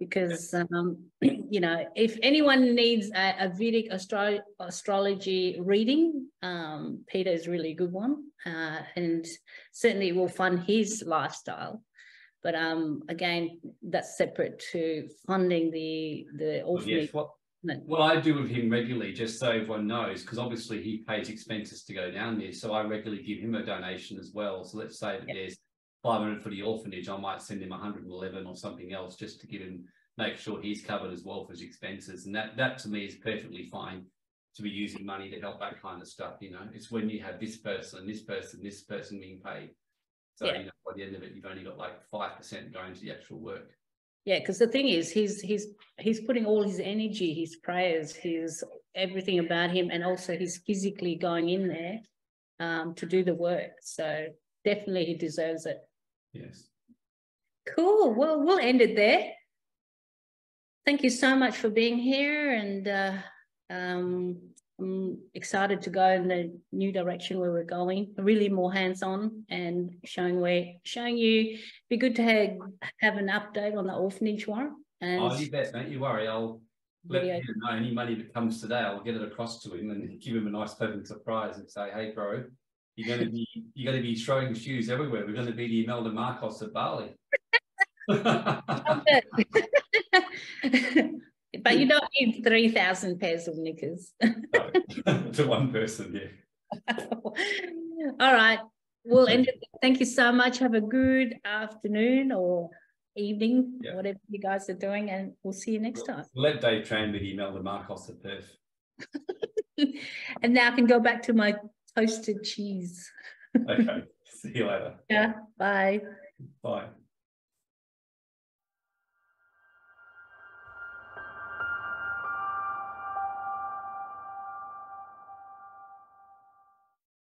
C: Because um, (clears throat) you know, if anyone needs a, a Vedic astro- astrology reading, um, Peter is really a good one, uh, and certainly will fund his lifestyle. But um, again, that's separate to funding the the orphanage.
A: yes, what what I do with him regularly, just so everyone knows, because obviously he pays expenses to go down there. So I regularly give him a donation as well. So let's say that
C: Yeah.
A: there's 500 for the orphanage, I might send him 111 or something else just to give him, make sure he's covered as well for his expenses. And that, that to me is perfectly fine to be using money to help that kind of stuff. You know, it's when you have this person, this person, this person being paid. So,
C: Yeah.
A: you know, by the end of it, you've only got like 5% going to the actual work.
C: Yeah, because the thing is, he's he's he's putting all his energy, his prayers, his everything about him, and also he's physically going in there um, to do the work. So definitely, he deserves it.
A: Yes.
C: Cool. Well, we'll end it there. Thank you so much for being here, and uh, um, I'm excited to go in the new direction where we're going. Really more hands-on and showing where showing you. Be good to have, have an update on the orphanage one and
A: Oh, you bet, don't you worry. I'll let
C: video.
A: him know any money that comes today. I'll get it across to him and give him a nice pleasant surprise and say, hey, bro, you're going to be you're going to be throwing shoes everywhere. We're going to be the Imelda Marcos of Bali. (laughs) (laughs)
C: but you don't need 3,000 pairs of knickers. (laughs) (laughs)
A: to one person, yeah. (laughs)
C: All right. We'll end it. Thank you so much. Have a good afternoon or evening,
A: Yeah.
C: whatever you guys are doing, and we'll see you next time.
A: Let Dave train with Imelda Marcos at Perth.
C: and now I can go back to my toasted cheese.
A: Okay. See you later.
C: Yeah. Bye.
A: Bye.